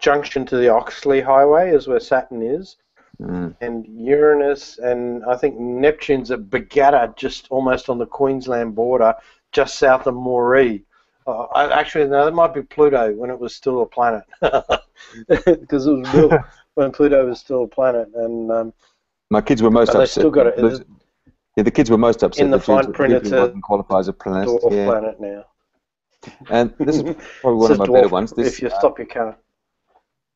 S3: junction to the Oxley Highway is where Saturn is
S1: Mm.
S3: and Uranus and I think Neptune's at Bagata, just almost on the Queensland border, just south of Moree. Uh, I, actually, no, that might be Pluto when it was still a planet, because it was built when Pluto was still a planet. And um,
S1: My kids were most upset.
S3: still got it.
S1: Yeah, the kids were most upset.
S3: In the fine print, a
S1: wasn't qualified as a planet.
S3: dwarf
S1: Yeah.
S3: planet now.
S1: And this is probably one of my better ones. This,
S3: if you stop your car.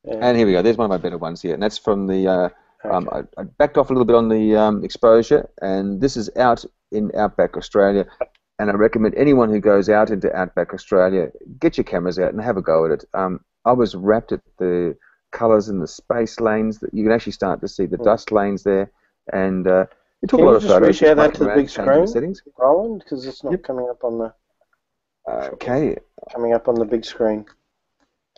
S3: Yeah.
S1: and here we go. There's one of my better ones here, and that's from the uh, Um. I, I backed off a little bit on the um, exposure, and this is out in outback Australia. And I recommend anyone who goes out into outback Australia, get your cameras out and have a go at it. Um, I was wrapped at the colours and the space lanes. That you can actually start to see the
S3: Hmm.
S1: dust lanes there, and uh, it took
S3: Can
S1: a lot of photos.
S3: Can you just reshare that to the big screen?
S1: Settings.
S3: Roland, because it's not
S1: Yep.
S3: coming up on the
S1: Okay,
S3: coming up on the big screen.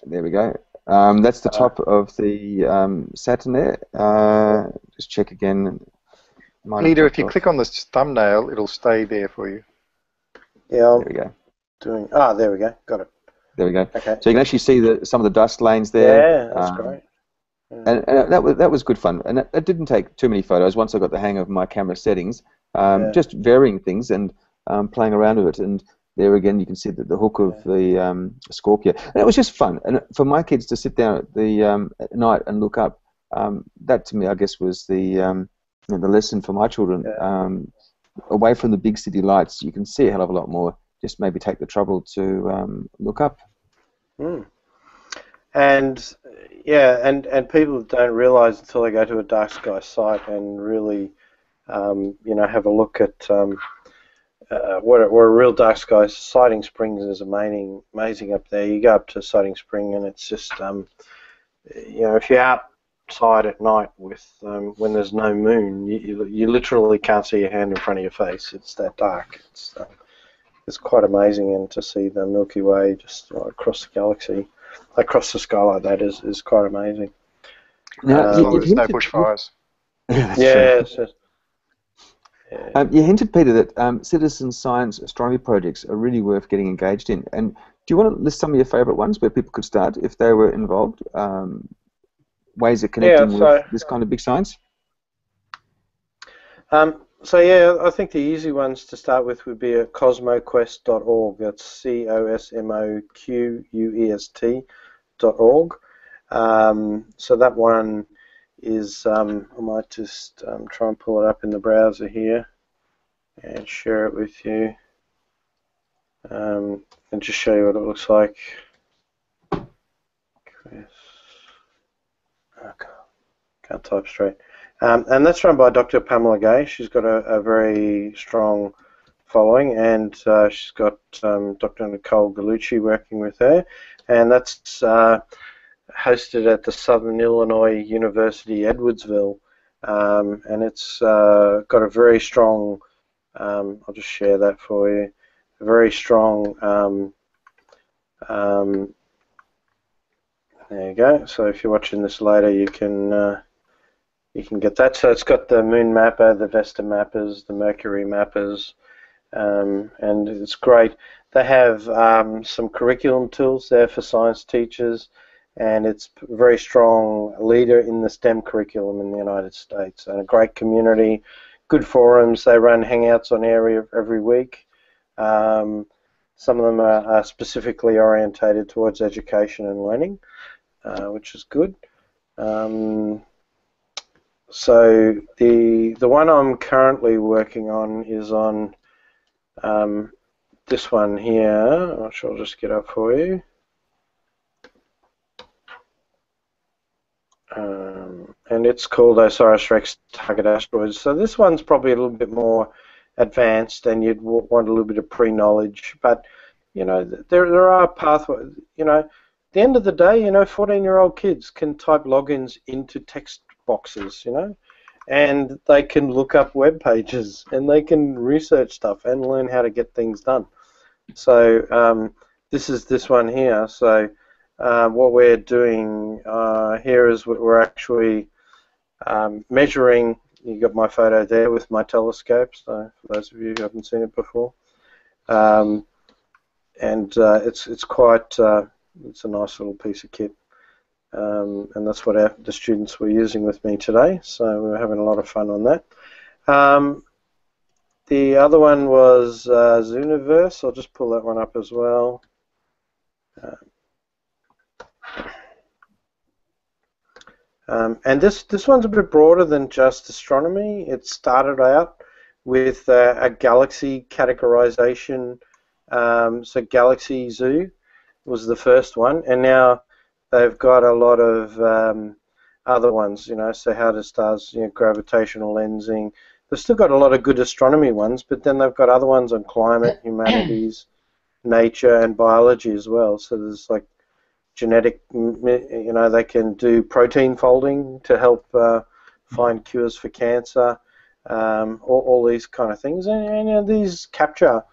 S1: there we go. Um, that's the
S3: Uh,
S1: top of the um, Saturn. Uh, just check again. Might
S2: Peter, if you
S1: off.
S2: click on this thumbnail, it'll stay there for you.
S3: Yeah, I'm
S1: There we go.
S3: doing. Ah, there we go. Got it.
S1: There we go.
S3: Okay.
S1: So you can actually see the, some of the dust lanes there.
S3: Yeah, that's
S1: um,
S3: great. Yeah.
S1: And, and that was that was good fun. And it, it didn't take too many photos once I got the hang of my camera settings. Um,
S3: Yeah.
S1: Just varying things and um, playing around with it. And there again, you can see the, the hook of the um, Scorpio. And it was just fun. And for my kids to sit down at the um, at night and look up, um, that to me, I guess, was the um, you know, the lesson for my children. Um, away from the big city lights, you can see a hell of a lot more. Just maybe take the trouble to um, look up.
S3: Mm. And yeah, and, and people don't realise until they go to a dark sky site and really, um, you know, have a look at um, uh, what, a, what a real dark sky Siding Springs is amazing, amazing up there. You go up to Siding Spring and it's just, um, you know, if you're outside at night with um, when there's no moon, you, you, you literally can't see your hand in front of your face. It's that dark. It's um, it's quite amazing, and to see the Milky Way just right across the galaxy, across the sky like that is, is quite amazing.
S1: Now,
S3: Uh,
S2: As
S1: you-
S2: long
S1: you
S2: as there's no bushfires.
S3: Yeah, it's just, yeah.
S1: Um, you hinted, Peter, that um, citizen science astronomy projects are really worth getting engaged in. And do you want to list some of your favourite ones where people could start if they were involved? Um, ways of connecting
S3: so-
S1: with this kind of big science?
S3: Um, so yeah, I think the easy ones to start with would be at cosmoquest.org. That's C O S M O Q U E S T dot org. Um, so that one is um, I might just um, try and pull it up in the browser here and share it with you um, and just show you what it looks like. Quest. Okay. Can't type straight. Um, and that's run by Dr. Pamela Gay. She's got a, a very strong following, and uh, she's got um, Dr. Nicole Gugliucci working with her. And that's uh, hosted at the Southern Illinois University, Edwardsville, um, and it's uh, got a very strong. Um, I'll just share that for you. A very strong. Um, um, there you go. So if you're watching this later, you can uh, you can get that. So it's got the Moon Mapper, the Vesta mappers, the Mercury mappers, um, and it's great. They have some curriculum tools there for science teachers, and it's a very strong leader in the STEM curriculum in the United States. And a great community, good forums. They run Hangouts On Air every week. Um, some of them are, are, specifically orientated towards education and learning, uh, which is good. Um, so the the one I'm currently working on is on um, this one here, which I'll just get up for you. Um, and it's called OSIRIS-REx Target Asteroids. So this one's probably a little bit more advanced, and you'd want a little bit of pre-knowledge. But you know, there there are pathways. You know, at the end of the day, you know, 14-year-old kids can type logins into text boxes. You know, and they can look up web pages and they can research stuff and learn how to get things done. So um, this is this one here. So uh, what we're doing uh, here is we're actually um, measuring. You got my photo there with my telescope. So for those of you who haven't seen it before, um, and uh, it's it's quite uh, it's a nice little piece of kit. Um, and that's what our, the students were using with me today. So we were having a lot of fun on that. Um, the other one was uh, Zooniverse. I'll just pull that one up as well. Um, and this this one's a bit broader than just astronomy. It started out with uh, a galaxy categorization. Um, so Galaxy Zoo was the first one, and now they've got a lot of um, other ones. You know, so how do stars, you know, gravitational lensing, They've still got a lot of good astronomy ones, but then they've got other ones on climate, humanities, nature, and biology as well. So there's like genetic, you know, they can do protein folding to help uh, find cures for cancer, um, all, all, these kind of things. And, and you know, these capture.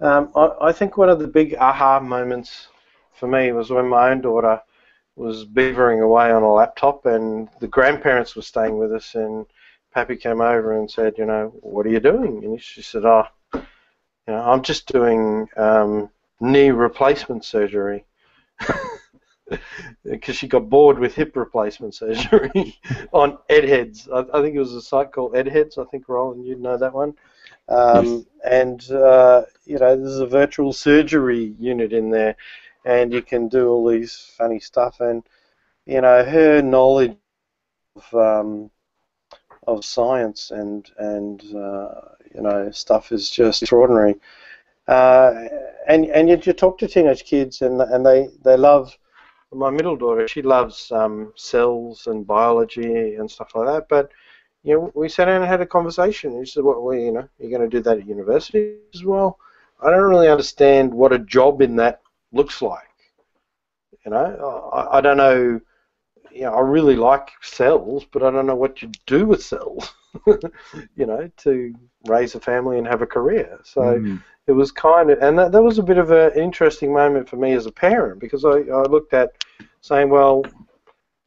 S3: Um, I, I, think one of the big aha moments for me was when my own daughter was beavering away on a laptop, and the grandparents were staying with us, and Pappy came over and said, you know, what are you doing? And she said, oh, you know, I'm just doing um, knee replacement surgery. Because she got bored with hip replacement surgery on EdHeads. I, I, think it was a site called EdHeads. I think, Roland, you'd know that one. Um, yes. And, uh, you know, there's a virtual surgery unit in there, and you can do all these funny stuff. And, you know, her knowledge of um, of science and and uh, you know stuff is just extraordinary. Uh, and and yet you talk to teenage kids and and they they love. My middle daughter, she loves um, cells and biology and stuff like that. But you know, we sat down and had a conversation. She said, "What, well, you know, you're going to do that at university as well?" I don't really understand what a job in that looks like. You know, I, I don't know you know, I really like cells, but I don't know what you do with cells, you know, to raise a family and have a career. So mm. It was kind of, and that, that was a bit of an interesting moment for me as a parent because I, I looked at saying, well,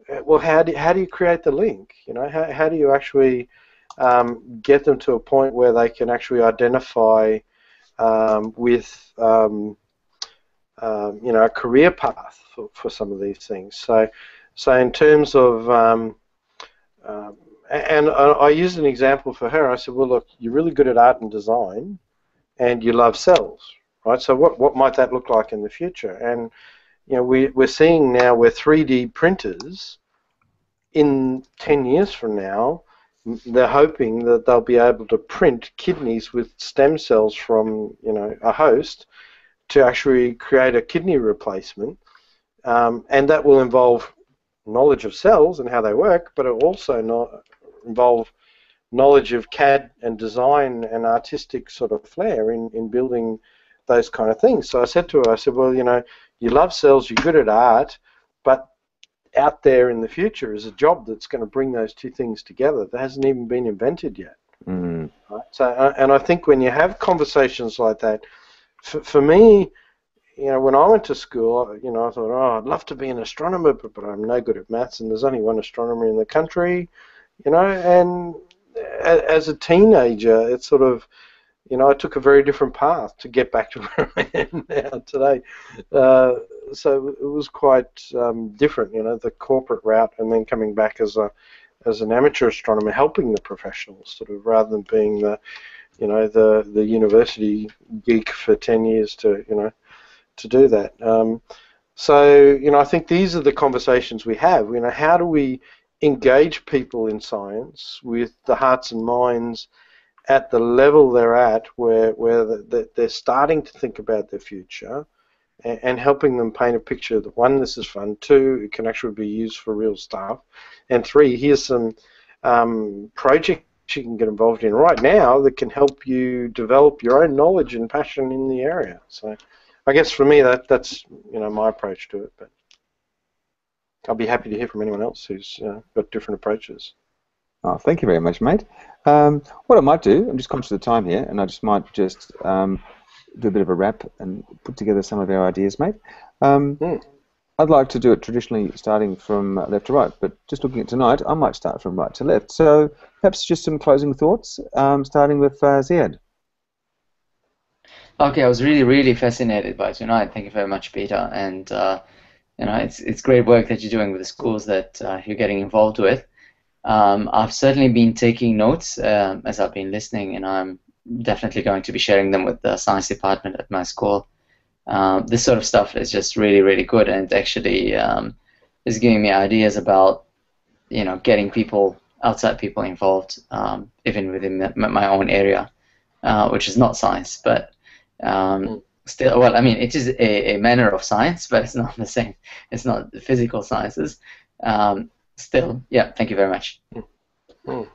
S3: eh, well, how do, how do you create the link? You know, how, how do you actually um, get them to a point where they can actually identify um, with, um, um you know, a career path for, for some of these things. So so in terms of, um, um, and I, I used an example for her. I said, well, look, you're really good at art and design, and you love cells, right? So what what might that look like in the future? And you know, we we're seeing now where 3D printers in 10 years from now, they're hoping that they'll be able to print kidneys with stem cells from you know a host to actually create a kidney replacement, um, and that will involve knowledge of cells and how they work, but it also not involve knowledge of CAD and design and artistic sort of flair in, in building those kind of things. So I said to her, I said, well, you know, you love cells, you're good at art, but out there in the future is a job that's going to bring those two things together that hasn't even been invented yet.
S1: Mm.
S3: Right? So, uh, and I think when you have conversations like that, for, for me, you know, when I went to school, you know, I thought, oh, I'd love to be an astronomer, but, but I'm no good at maths, and there's only one astronomer in the country, you know, and as a teenager, it's sort of, you know, I took a very different path to get back to where I am now today. Uh, so it was quite um, different, you know, the corporate route and then coming back as a as an amateur astronomer, helping the professionals, sort of, rather than being the, you know, the the university geek for ten years to, you know, to do that. Um, so, you know, I think these are the conversations we have. You know, how do we engage people in science with the hearts and minds at the level they're at, where where the, they're starting to think about their future, and, and, helping them paint a picture that one, this is fun. Two, it can actually be used for real stuff, and three, here's some um, projects you can get involved in right now that can help you develop your own knowledge and passion in the area. So, I guess for me that that's you know my approach to it, but. I'll be happy to hear from anyone else who's uh, got different approaches.
S1: Oh, thank you very much, mate. Um, what I might do, I'm just conscious of the time here, and I just might just um, do a bit of a wrap and put together some of our ideas, mate. Um, mm. I'd like to do it traditionally starting from left to right, but just looking at tonight, I might start from right to left. So perhaps just some closing thoughts, um, starting with uh, Ziad.
S4: Okay, I was really, really fascinated by tonight. Thank you very much, Peter. And uh, you know, it's it's great work that you're doing with the schools that uh, you're getting involved with. Um, I've certainly been taking notes uh, as I've been listening, and I'm definitely going to be sharing them with the science department at my school. Um, this sort of stuff is just really, really good, and actually um, is giving me ideas about, you know, getting people, outside people involved, um, even within my own area, uh, which is not science, but um, mm still well i mean it is a, a manner of science but it's not the same. It's not the physical sciences. Um, still yeah thank you very much.
S1: Mm.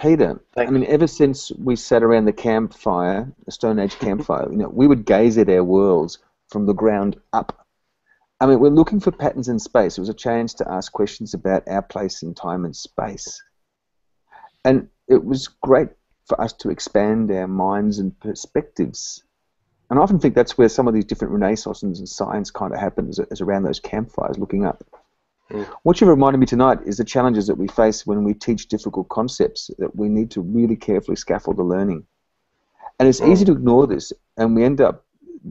S1: peter i mean ever since we sat around the campfire the stone age campfire you know we would gaze at our worlds from the ground up. I mean we're looking for patterns in space. It was a chance to ask questions about our place in time and space. And it was great for us to expand our minds and perspectives and I often think that's where some of these different renaissances in science kind of happen, is, is around those campfires looking up. Mm. What you've reminded me tonight is the challenges that we face when we teach difficult concepts, that we need to really carefully scaffold the learning. And it's mm. easy to ignore this, and we end up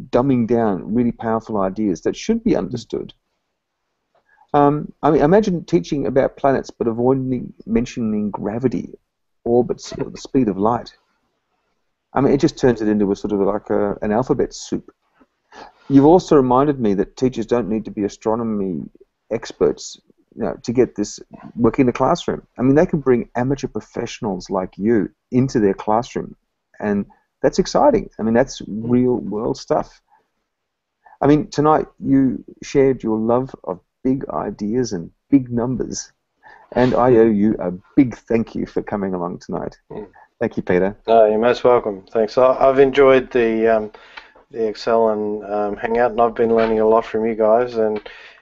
S1: dumbing down really powerful ideas that should be understood. Um, I mean, imagine teaching about planets but avoiding mentioning gravity, orbits, or the speed of light. I mean, it just turns it into a sort of like a, an alphabet soup. You've also reminded me that teachers don't need to be astronomy experts you know, to get this working in the classroom. I mean, they can bring amateur professionals like you into their classroom, and that's exciting. I mean, that's real world stuff. I mean, tonight you shared your love of big ideas and big numbers, and I owe you a big thank you for coming along tonight. Mm. Thank you, Peter.
S3: No, you're most welcome. Thanks. I've enjoyed the um, the ACCELN um, Hangout, and I've been learning a lot from you guys. And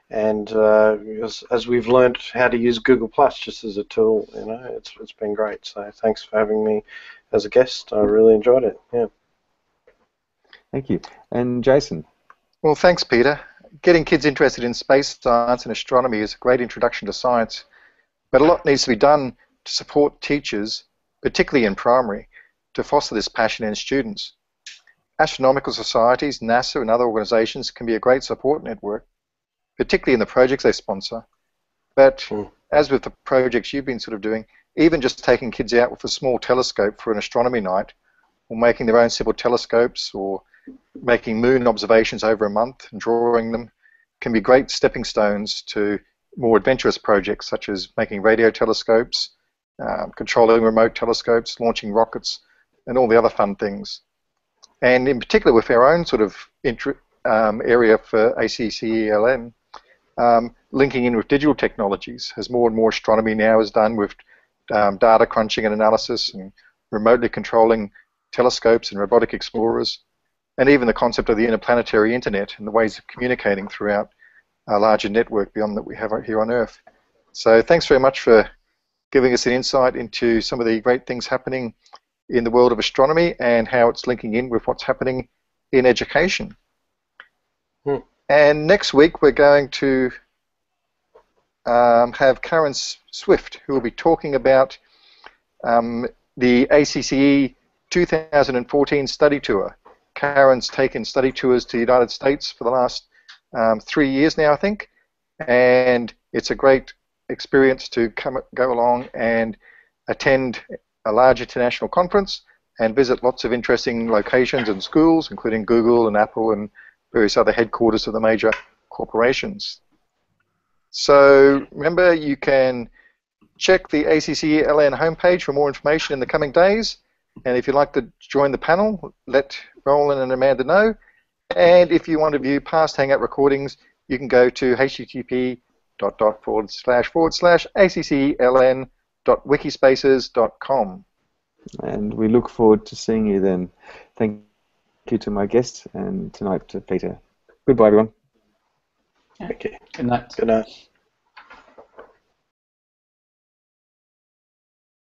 S3: and uh, as, as, we've learned how to use Google Plus just as a tool, you know, it's it's been great. So thanks for having me as a guest. I really enjoyed it. Yeah.
S1: Thank you. And Jason.
S2: Well, thanks, Peter. Getting kids interested in space science and astronomy is a great introduction to science, but a lot needs to be done to support teachers particularly in primary, to foster this passion in students. Astronomical societies, NASA, and other organizations can be a great support network, particularly in the projects they sponsor. But mm. as with the projects you've been sort of doing, even just taking kids out with a small telescope for an astronomy night, or making their own simple telescopes, or making moon observations over a month and drawing them, can be great stepping stones to more adventurous projects such as making radio telescopes, um, controlling remote telescopes, launching rockets, and all the other fun things. And in particular, with our own sort of um, area for ACCELN, um, linking in with digital technologies, as more and more astronomy now is done with um, data crunching and analysis and remotely controlling telescopes and robotic explorers, and even the concept of the interplanetary internet and the ways of communicating throughout a larger network beyond that we have here on Earth. So thanks very much for giving us an insight into some of the great things happening in the world of astronomy and how it's linking in with what's happening in education.
S3: Hmm. And
S2: next week we're going to um, have Karen Swift, who will be talking about um, the ACCE 2014 study tour. Karen's taken study tours to the United States for the last um, three years now, I think, and it's a great experience to come go along and attend a large international conference and visit lots of interesting locations and schools, including Google and Apple and various other headquarters of the major corporations. So remember, you can check the ACCELN homepage for more information in the coming days. And if you'd like to join the panel, let Roland and Amanda know. And if you want to view past Hangout recordings, you can go to http dot dot forward slash forward slash acceln dot wikispaces dot com.
S1: And we look forward to seeing you then. Thank you to my guest and tonight to Peter. Goodbye, everyone.
S3: Thank you.
S4: Good night.
S3: Good night.